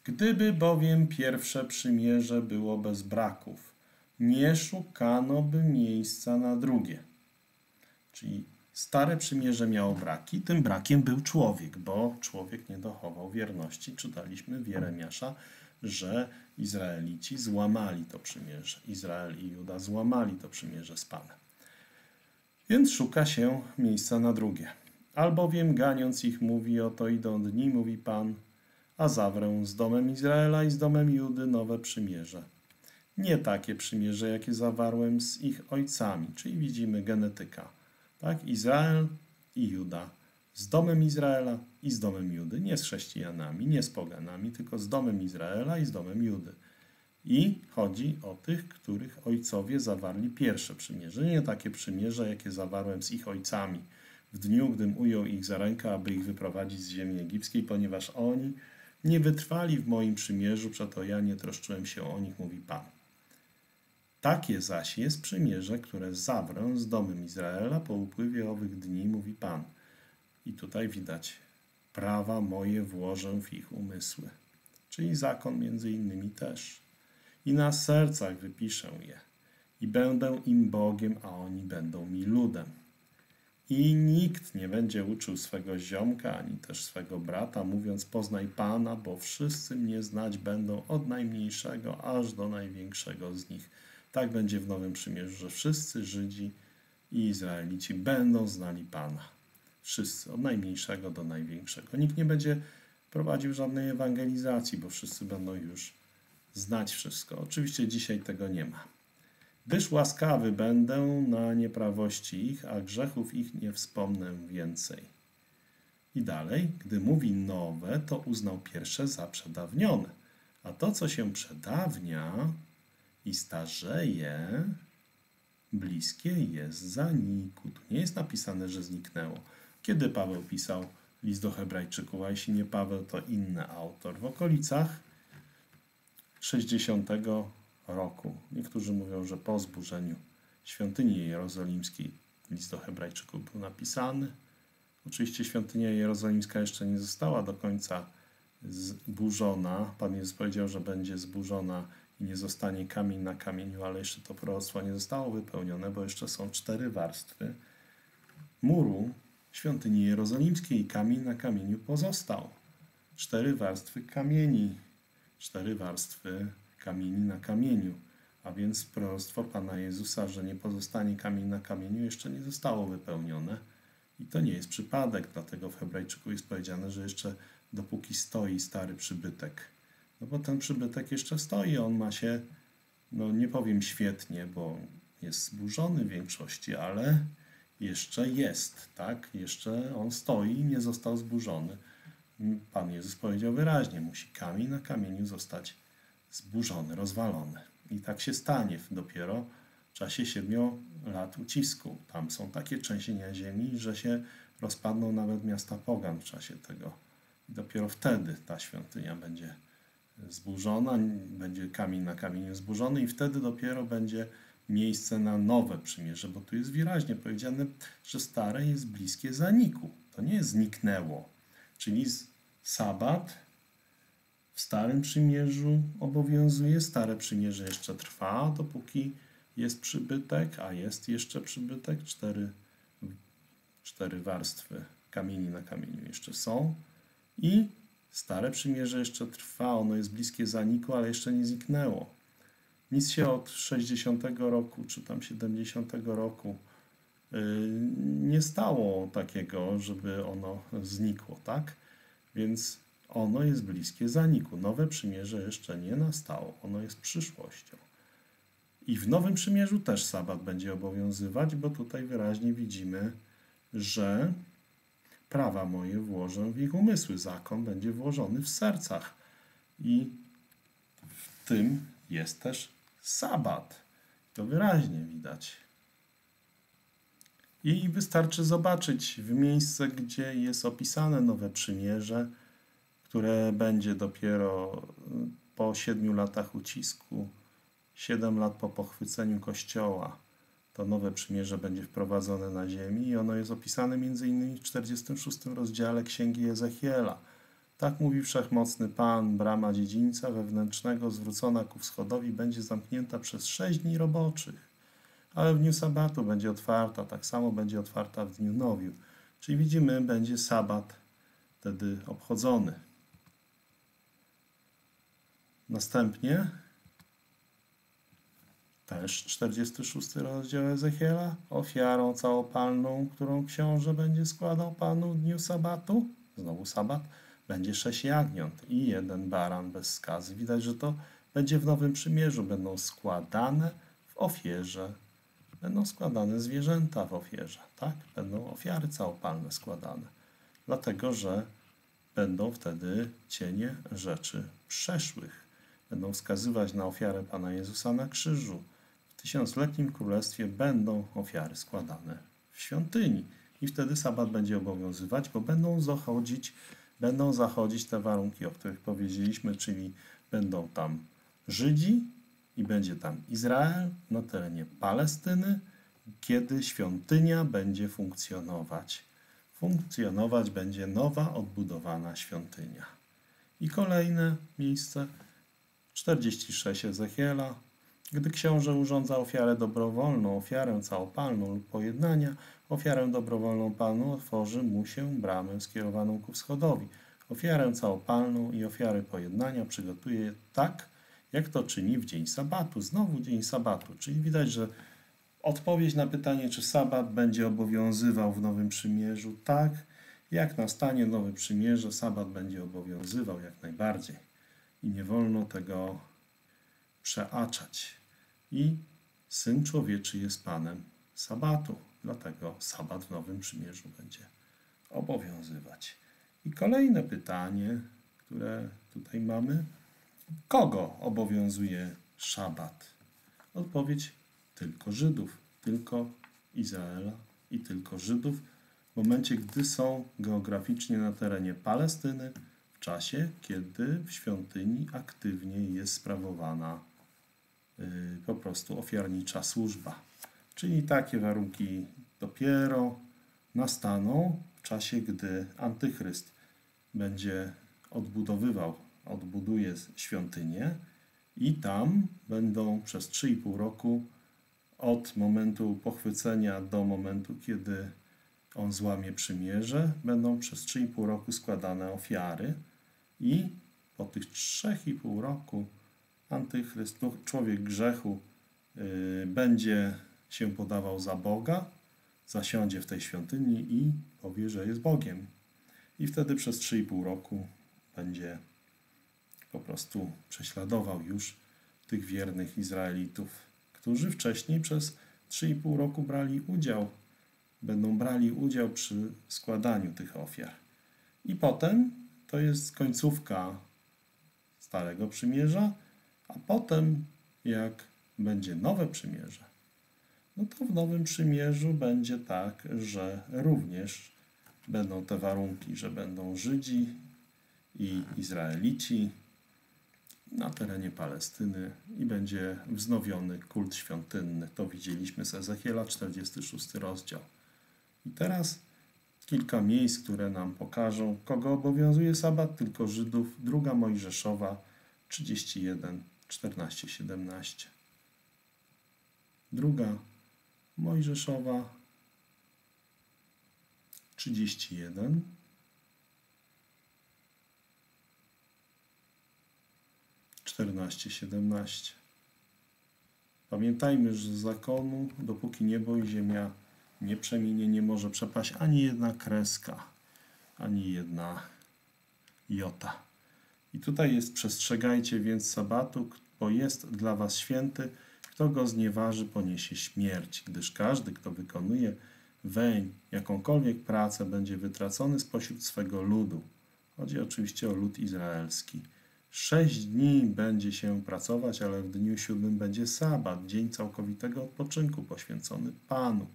Gdyby bowiem pierwsze przymierze było bez braków, nie szukano by miejsca na drugie. Czyli stare przymierze miało braki, tym brakiem był człowiek, bo człowiek nie dochował wierności. Czytaliśmy w Jeremiasza, że Izraelici złamali to przymierze. Izrael i Juda złamali to przymierze z Panem. Więc szuka się miejsca na drugie. Albowiem ganiąc ich mówi, oto idą dni, mówi Pan, a zawrę z domem Izraela i z domem Judy nowe przymierze. Nie takie przymierze, jakie zawarłem z ich ojcami, czyli widzimy genetyka. Tak, Izrael i Juda. Z domem Izraela i z domem Judy. Nie z chrześcijanami, nie z poganami, tylko z domem Izraela i z domem Judy. I chodzi o tych, których ojcowie zawarli pierwsze przymierze. Nie takie przymierze, jakie zawarłem z ich ojcami w dniu, gdym ujął ich za rękę, aby ich wyprowadzić z ziemi egipskiej, ponieważ oni nie wytrwali w moim przymierzu, przeto ja nie troszczyłem się o nich, mówi Pan. Takie zaś jest przymierze, które zawrę z domem Izraela po upływie owych dni, mówi Pan. I tutaj widać, prawa moje włożę w ich umysły, czyli zakon między innymi też i na sercach wypiszę je. I będę im Bogiem, a oni będą mi ludem. I nikt nie będzie uczył swego ziomka, ani też swego brata, mówiąc poznaj Pana, bo wszyscy mnie znać będą od najmniejszego aż do największego z nich. Tak będzie w Nowym Przymierzu, że wszyscy Żydzi i Izraelici będą znali Pana. Wszyscy, od najmniejszego do największego. Nikt nie będzie prowadził żadnej ewangelizacji, bo wszyscy będą już znać wszystko. Oczywiście dzisiaj tego nie ma. Gdyż łaskawy będę na nieprawości ich, a grzechów ich nie wspomnę więcej. I dalej, gdy mówi nowe, to uznał pierwsze za przedawnione. A to, co się przedawnia i starzeje, bliskie jest zaniku. Tu nie jest napisane, że zniknęło. Kiedy Paweł pisał list do Hebrajczyków, a jeśli nie Paweł, to inny autor. W okolicach 60 roku. Niektórzy mówią, że po zburzeniu świątyni jerozolimskiej list do Hebrajczyków był napisany. Oczywiście świątynia jerozolimska jeszcze nie została do końca zburzona. Pan Jezus powiedział, że będzie zburzona nie zostanie kamień na kamieniu, ale jeszcze to proroctwo nie zostało wypełnione, bo jeszcze są cztery warstwy muru świątyni jerozolimskiej kamień na kamieniu pozostał. Cztery warstwy kamieni cztery warstwy kamieni na kamieniu. A więc proroctwo Pana Jezusa, że nie pozostanie kamień na kamieniu, jeszcze nie zostało wypełnione. I to nie jest przypadek, dlatego w Hebrajczyku jest powiedziane, że jeszcze dopóki stoi stary przybytek. No bo ten przybytek jeszcze stoi, on ma się, no nie powiem świetnie, bo jest zburzony w większości, ale jeszcze jest, tak? Jeszcze on stoi nie został zburzony. Pan Jezus powiedział wyraźnie, musi kamień na kamieniu zostać zburzony, rozwalony. I tak się stanie dopiero w czasie siedmiu lat ucisku. Tam są takie trzęsienia ziemi, że się rozpadną nawet miasta pogan w czasie tego. I dopiero wtedy ta świątynia będzie zburzona, będzie kamień na kamieniu zburzony i wtedy dopiero będzie miejsce na nowe przymierze, bo tu jest wyraźnie powiedziane, że stare jest bliskie zaniku. To nie zniknęło, czyli sabat w Starym Przymierzu obowiązuje, Stare Przymierze jeszcze trwa, dopóki jest przybytek, a jest jeszcze przybytek, cztery, cztery warstwy kamieni na kamieniu jeszcze są. I stare przymierze jeszcze trwa, ono jest bliskie zaniku, ale jeszcze nie zniknęło. Nic się od 60 roku, czy tam 70 roku yy, nie stało takiego, żeby ono znikło, tak? Więc ono jest bliskie zaniku. Nowe przymierze jeszcze nie nastało, ono jest przyszłością. I w Nowym Przymierzu też sabat będzie obowiązywać, bo tutaj wyraźnie widzimy, że prawa moje włożę w ich umysły. Zakon będzie włożony w sercach. I w tym jest też sabat. To wyraźnie widać. I wystarczy zobaczyć w miejsce, gdzie jest opisane nowe przymierze, które będzie dopiero po siedmiu latach ucisku, siedem lat po pochwyceniu Kościoła. To nowe przymierze będzie wprowadzone na ziemi i ono jest opisane m.in. w 46 rozdziale Księgi Ezechiela. Tak mówi wszechmocny Pan, brama dziedzińca wewnętrznego zwrócona ku wschodowi będzie zamknięta przez sześć dni roboczych, ale w dniu sabatu będzie otwarta, tak samo będzie otwarta w dniu nowiu. Czyli widzimy, będzie sabat wtedy obchodzony. Następnie też 46 rozdział Ezechiela, ofiarą całopalną, którą książę będzie składał Panu w dniu sabatu, znowu sabat, będzie sześć jagniąt i jeden baran bez skazy. Widać, że to będzie w Nowym Przymierzu, będą składane w ofierze, będą składane zwierzęta w ofierze, tak? Będą ofiary całopalne składane, dlatego, że będą wtedy cienie rzeczy przeszłych. Będą wskazywać na ofiarę Pana Jezusa na krzyżu, tysiącletnim królestwie będą ofiary składane w świątyni i wtedy sabat będzie obowiązywać, bo będą zachodzić, będą zachodzić te warunki, o których powiedzieliśmy, czyli będą tam Żydzi i będzie tam Izrael na terenie Palestyny, kiedy świątynia będzie funkcjonować. Funkcjonować będzie nowa, odbudowana świątynia. I kolejne miejsce 46 Ezechiela, gdy książę urządza ofiarę dobrowolną, ofiarę całopalną lub pojednania, ofiarę dobrowolną Panu otworzy mu się bramę skierowaną ku wschodowi. Ofiarę całopalną i ofiarę pojednania przygotuje tak, jak to czyni w dzień sabatu. Znowu dzień sabatu, czyli widać, że odpowiedź na pytanie, czy sabat będzie obowiązywał w Nowym Przymierzu, tak, jak nastanie Nowe Przymierze, sabat będzie obowiązywał jak najbardziej. I nie wolno tego przeaczać i Syn Człowieczy jest Panem Sabatu. Dlatego Sabat w Nowym Przymierzu będzie obowiązywać. I kolejne pytanie, które tutaj mamy. Kogo obowiązuje Szabat? Odpowiedź tylko Żydów, tylko Izraela i tylko Żydów w momencie, gdy są geograficznie na terenie Palestyny, w czasie, kiedy w świątyni aktywnie jest sprawowana po prostu ofiarnicza służba. Czyli takie warunki dopiero nastaną w czasie, gdy antychryst będzie odbudowywał, odbuduje świątynię i tam będą przez 3,5 roku od momentu pochwycenia do momentu, kiedy on złamie przymierze, będą przez 3,5 roku składane ofiary i po tych 3,5 roku Antychryst, no, człowiek grzechu, yy, będzie się podawał za Boga, zasiądzie w tej świątyni i powie, że jest Bogiem. I wtedy przez 3,5 roku będzie po prostu prześladował już tych wiernych Izraelitów, którzy wcześniej przez 3,5 roku brali udział, będą brali udział przy składaniu tych ofiar. I potem to jest końcówka Starego Przymierza, a potem, jak będzie nowe przymierze, no to w nowym przymierzu będzie tak, że również będą te warunki, że będą Żydzi i Izraelici na terenie Palestyny i będzie wznowiony kult świątynny. To widzieliśmy z Ezechiela 46 rozdział. I teraz kilka miejsc, które nam pokażą, kogo obowiązuje sabat, tylko Żydów. Druga Mojżeszowa 31 14-17. Druga Mojżeszowa 31. Czternaście, siedemnaście. Pamiętajmy, że z zakonu, dopóki niebo i ziemia nie przeminie, nie może przepaść ani jedna kreska, ani jedna jota. I tutaj jest przestrzegajcie więc sabatu, bo jest dla was święty, kto go znieważy, poniesie śmierć, gdyż każdy, kto wykonuje weń, jakąkolwiek pracę, będzie wytracony spośród swego ludu. Chodzi oczywiście o lud izraelski. Sześć dni będzie się pracować, ale w dniu siódmym będzie sabat, dzień całkowitego odpoczynku poświęcony Panu.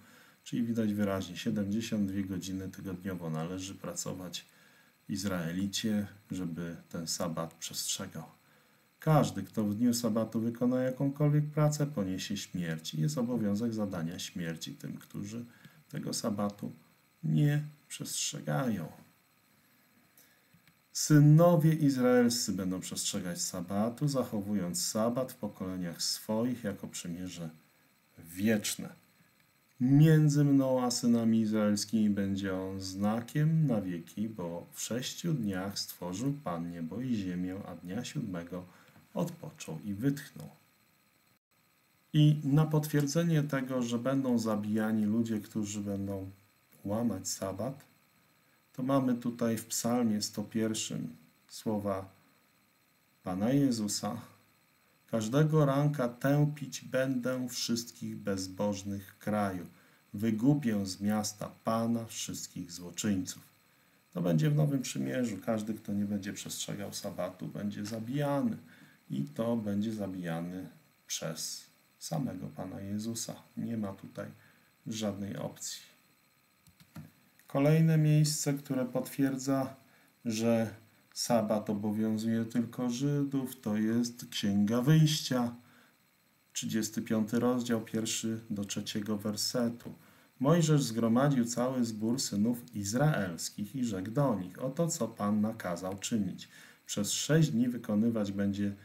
Czyli widać wyraźnie, 72 godziny tygodniowo należy pracować Izraelicie, żeby ten sabat przestrzegał. Każdy, kto w dniu sabatu wykona jakąkolwiek pracę, poniesie śmierć. Jest obowiązek zadania śmierci tym, którzy tego sabatu nie przestrzegają. Synowie izraelscy będą przestrzegać sabatu, zachowując sabat w pokoleniach swoich jako przymierze wieczne. Między mną a synami izraelskimi będzie on znakiem na wieki, bo w sześciu dniach stworzył Pan niebo i ziemię, a dnia siódmego odpoczął i wytchnął. I na potwierdzenie tego, że będą zabijani ludzie, którzy będą łamać sabat, to mamy tutaj w Psalmie 101 słowa Pana Jezusa. Każdego ranka tępić będę wszystkich bezbożnych kraju. Wygubię z miasta Pana wszystkich złoczyńców. To będzie w Nowym Przymierzu. Każdy, kto nie będzie przestrzegał sabatu, będzie zabijany. I to będzie zabijany przez samego Pana Jezusa. Nie ma tutaj żadnej opcji. Kolejne miejsce, które potwierdza, że sabat obowiązuje tylko Żydów, to jest Księga Wyjścia, 35 rozdział, pierwszy do trzeciego wersetu. Mojżesz zgromadził cały zbór synów izraelskich i rzekł do nich, oto co Pan nakazał czynić. Przez sześć dni wykonywać będzie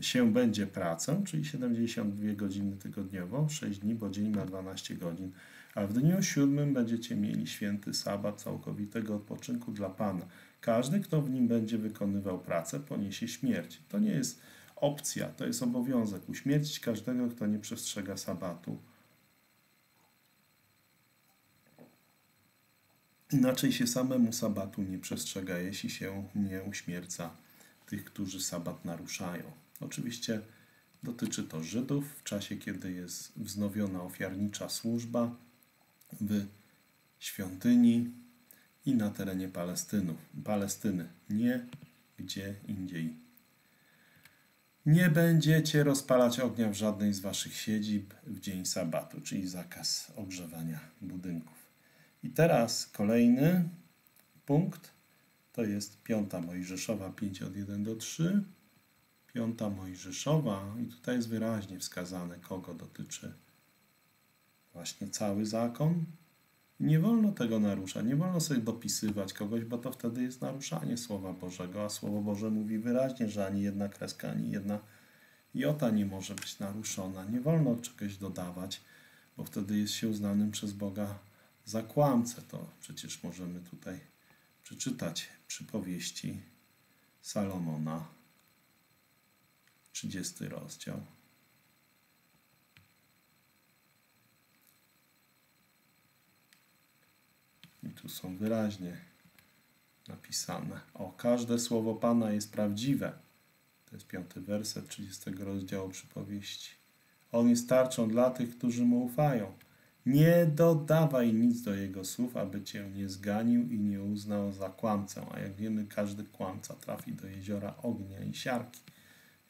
się będzie pracę, czyli 72 godziny tygodniowo, 6 dni, bo dzień ma 12 godzin, a w dniu siódmym będziecie mieli święty sabat całkowitego odpoczynku dla Pana. Każdy, kto w nim będzie wykonywał pracę, poniesie śmierć. To nie jest opcja, to jest obowiązek. Uśmiercić każdego, kto nie przestrzega sabatu. Inaczej się samemu sabatu nie przestrzega, jeśli się nie uśmierca tych, którzy sabat naruszają. Oczywiście dotyczy to Żydów w czasie, kiedy jest wznowiona ofiarnicza służba w świątyni i na terenie Palestynu, Palestyny, nie gdzie indziej. Nie będziecie rozpalać ognia w żadnej z waszych siedzib w dzień sabatu, czyli zakaz ogrzewania budynków. I teraz kolejny punkt to jest piąta Mojżeszowa 5 od 1 do 3 piąta Mojżeszowa i tutaj jest wyraźnie wskazane, kogo dotyczy właśnie cały zakon. Nie wolno tego naruszać, nie wolno sobie dopisywać kogoś, bo to wtedy jest naruszanie Słowa Bożego, a Słowo Boże mówi wyraźnie, że ani jedna kreska, ani jedna jota nie może być naruszona. Nie wolno czegoś dodawać, bo wtedy jest się uznanym przez Boga za kłamcę. To przecież możemy tutaj przeczytać przypowieści Salomona 30 rozdział. I tu są wyraźnie napisane. O, każde słowo Pana jest prawdziwe. To jest piąty werset 30 rozdziału przypowieści. On jest tarczą dla tych, którzy mu ufają. Nie dodawaj nic do jego słów, aby cię nie zganił i nie uznał za kłamcę. A jak wiemy, każdy kłamca trafi do jeziora ognia i siarki.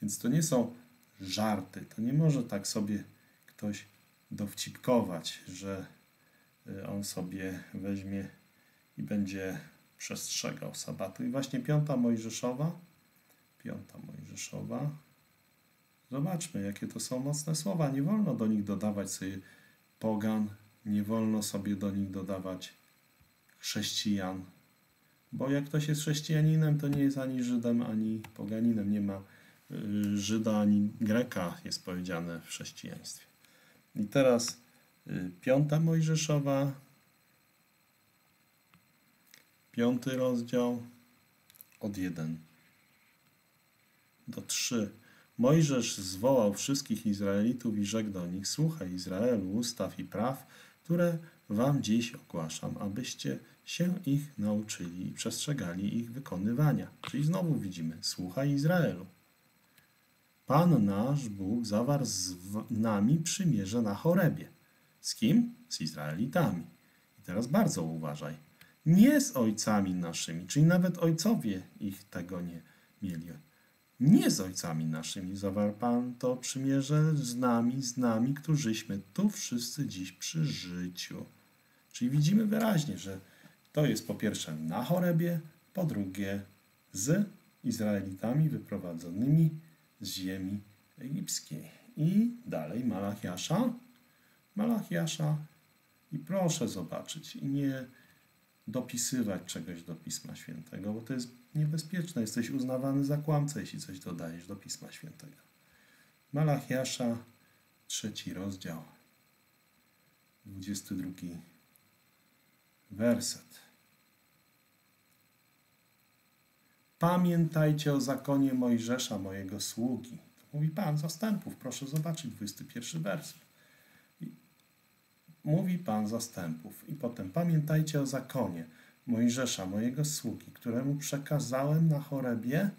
Więc to nie są żarty. To nie może tak sobie ktoś dowcipkować, że on sobie weźmie i będzie przestrzegał sabatu. I właśnie piąta Mojżeszowa, piąta Mojżeszowa, zobaczmy, jakie to są mocne słowa. Nie wolno do nich dodawać sobie pogan, nie wolno sobie do nich dodawać chrześcijan, bo jak ktoś jest chrześcijaninem, to nie jest ani Żydem, ani poganinem, nie ma Y, Żyda ani Greka jest powiedziane w chrześcijaństwie. I teraz y, piąta Mojżeszowa, piąty rozdział od 1 do 3. Mojżesz zwołał wszystkich Izraelitów i rzekł do nich: Słuchaj, Izraelu, ustaw i praw, które wam dziś ogłaszam, abyście się ich nauczyli i przestrzegali ich wykonywania. Czyli znowu widzimy: Słuchaj, Izraelu. Pan nasz Bóg zawarł z nami przymierze na chorebie. Z kim? Z Izraelitami. I teraz bardzo uważaj. Nie z ojcami naszymi, czyli nawet ojcowie ich tego nie mieli. Nie z ojcami naszymi zawarł Pan to przymierze z nami, z nami, którzyśmy tu wszyscy dziś przy życiu. Czyli widzimy wyraźnie, że to jest po pierwsze na chorebie, po drugie z Izraelitami wyprowadzonymi z ziemi egipskiej. I dalej Malachiasza. Malachiasza. I proszę zobaczyć i nie dopisywać czegoś do Pisma Świętego, bo to jest niebezpieczne. Jesteś uznawany za kłamcę, jeśli coś dodajesz do Pisma Świętego. Malachiasza, trzeci rozdział, 22 werset. Pamiętajcie o zakonie Mojżesza, mojego sługi. Mówi Pan zastępów. Proszę zobaczyć 21 werset. Mówi Pan zastępów. I potem pamiętajcie o zakonie Mojżesza, mojego sługi, któremu przekazałem na chorebie,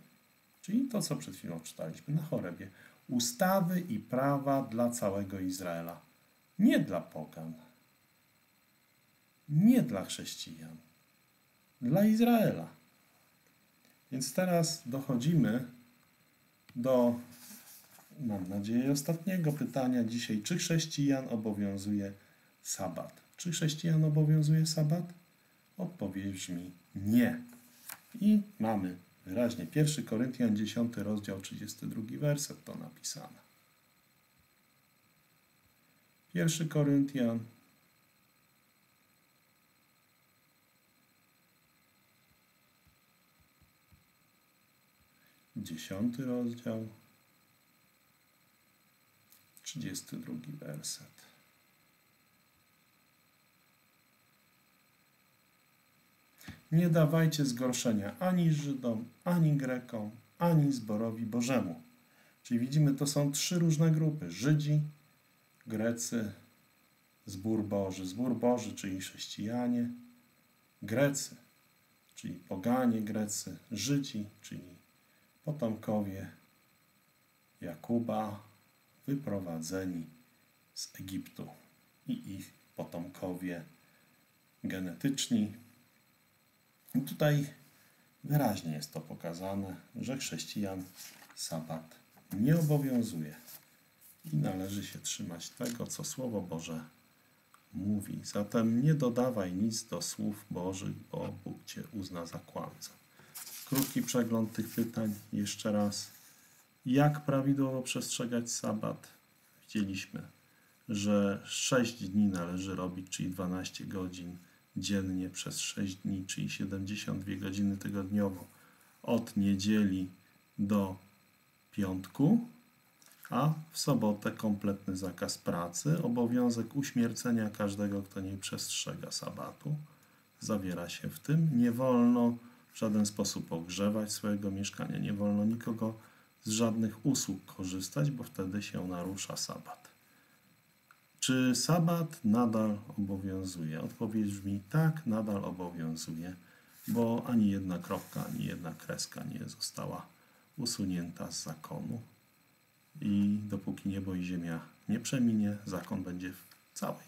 czyli to, co przed chwilą czytaliśmy, na chorebie, ustawy i prawa dla całego Izraela. Nie dla pogan, nie dla chrześcijan, dla Izraela. Więc teraz dochodzimy do, mam nadzieję, ostatniego pytania dzisiaj. Czy chrześcijan obowiązuje sabat? Czy chrześcijan obowiązuje sabat? Odpowiedź brzmi nie. I mamy wyraźnie 1 Koryntian 10 rozdział 32 werset to napisane. 1 Koryntian Dziesiąty rozdział, trzydziesty drugi werset. Nie dawajcie zgorszenia ani Żydom, ani Grekom, ani zborowi Bożemu. Czyli widzimy, to są trzy różne grupy: Żydzi, Grecy, zbór Boży. Zbór Boży, czyli chrześcijanie, Grecy, czyli poganie Grecy, Żydzi, czyli potomkowie Jakuba wyprowadzeni z Egiptu i ich potomkowie genetyczni. I tutaj wyraźnie jest to pokazane, że chrześcijan sabat nie obowiązuje i należy się trzymać tego, co Słowo Boże mówi. Zatem nie dodawaj nic do słów Bożych, bo Bóg Cię uzna za kłamcę. Krótki przegląd tych pytań jeszcze raz. Jak prawidłowo przestrzegać sabat? Widzieliśmy, że 6 dni należy robić, czyli 12 godzin dziennie przez 6 dni, czyli 72 godziny tygodniowo od niedzieli do piątku, a w sobotę kompletny zakaz pracy, obowiązek uśmiercenia każdego, kto nie przestrzega sabatu. Zawiera się w tym. Nie wolno w żaden sposób ogrzewać swojego mieszkania. Nie wolno nikogo z żadnych usług korzystać, bo wtedy się narusza sabat. Czy sabat nadal obowiązuje? Odpowiedź brzmi tak, nadal obowiązuje, bo ani jedna kropka, ani jedna kreska nie została usunięta z zakonu. I dopóki niebo i ziemia nie przeminie, zakon będzie w całej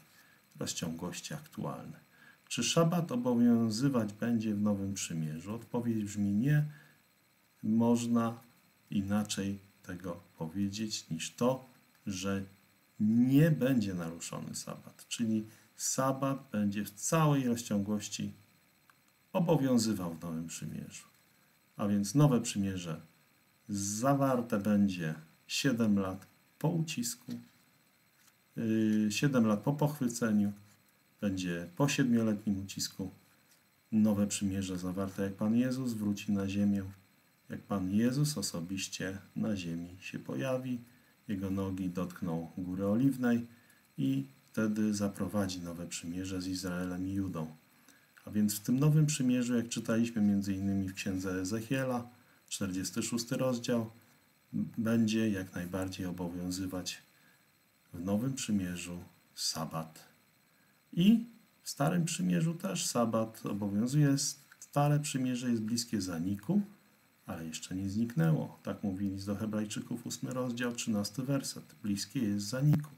rozciągłości aktualny. Czy szabat obowiązywać będzie w Nowym Przymierzu? Odpowiedź brzmi nie. Można inaczej tego powiedzieć niż to, że nie będzie naruszony sabat. Czyli sabat będzie w całej rozciągłości obowiązywał w Nowym Przymierzu. A więc Nowe Przymierze zawarte będzie 7 lat po ucisku, 7 yy, lat po pochwyceniu, będzie po siedmioletnim ucisku nowe przymierze zawarte, jak Pan Jezus wróci na ziemię, jak Pan Jezus osobiście na ziemi się pojawi, Jego nogi dotkną Góry Oliwnej i wtedy zaprowadzi nowe przymierze z Izraelem i Judą. A więc w tym nowym przymierzu, jak czytaliśmy innymi w księdze Ezechiela, 46 rozdział, będzie jak najbardziej obowiązywać w nowym przymierzu sabat. I w starym przymierzu też sabat obowiązuje. Stare przymierze jest bliskie zaniku, ale jeszcze nie zniknęło. Tak mówi list do Hebrajczyków, 8 rozdział, 13 werset. Bliskie jest zaniku.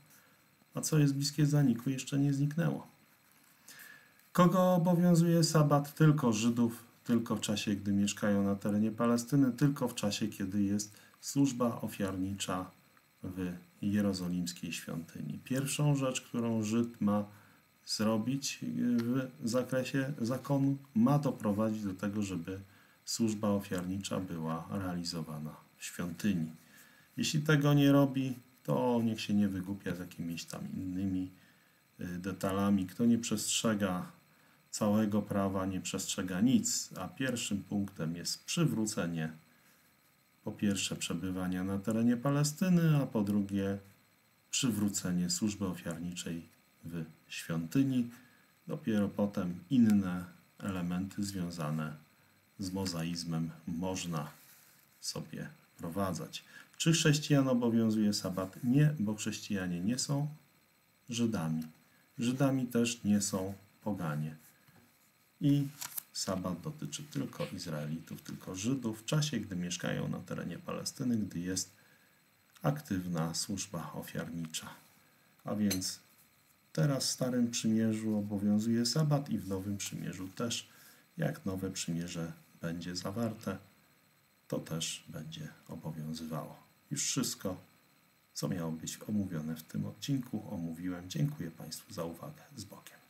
A co jest bliskie zaniku, jeszcze nie zniknęło. Kogo obowiązuje sabat? Tylko Żydów, tylko w czasie, gdy mieszkają na terenie Palestyny, tylko w czasie, kiedy jest służba ofiarnicza w jerozolimskiej świątyni. Pierwszą rzecz, którą Żyd ma zrobić w zakresie zakonu, ma doprowadzić do tego, żeby służba ofiarnicza była realizowana w świątyni. Jeśli tego nie robi, to niech się nie wygłupia z jakimiś tam innymi y, detalami. Kto nie przestrzega całego prawa, nie przestrzega nic, a pierwszym punktem jest przywrócenie po pierwsze przebywania na terenie Palestyny, a po drugie przywrócenie służby ofiarniczej w świątyni. Dopiero potem inne elementy związane z mozaizmem można sobie wprowadzać. Czy chrześcijan obowiązuje sabat? Nie, bo chrześcijanie nie są Żydami. Żydami też nie są poganie. I sabat dotyczy tylko Izraelitów, tylko Żydów w czasie, gdy mieszkają na terenie Palestyny, gdy jest aktywna służba ofiarnicza. A więc teraz w Starym Przymierzu obowiązuje sabat i w Nowym Przymierzu też. Jak nowe przymierze będzie zawarte, to też będzie obowiązywało. Już wszystko, co miało być omówione w tym odcinku, omówiłem. Dziękuję Państwu za uwagę. Z Bogiem.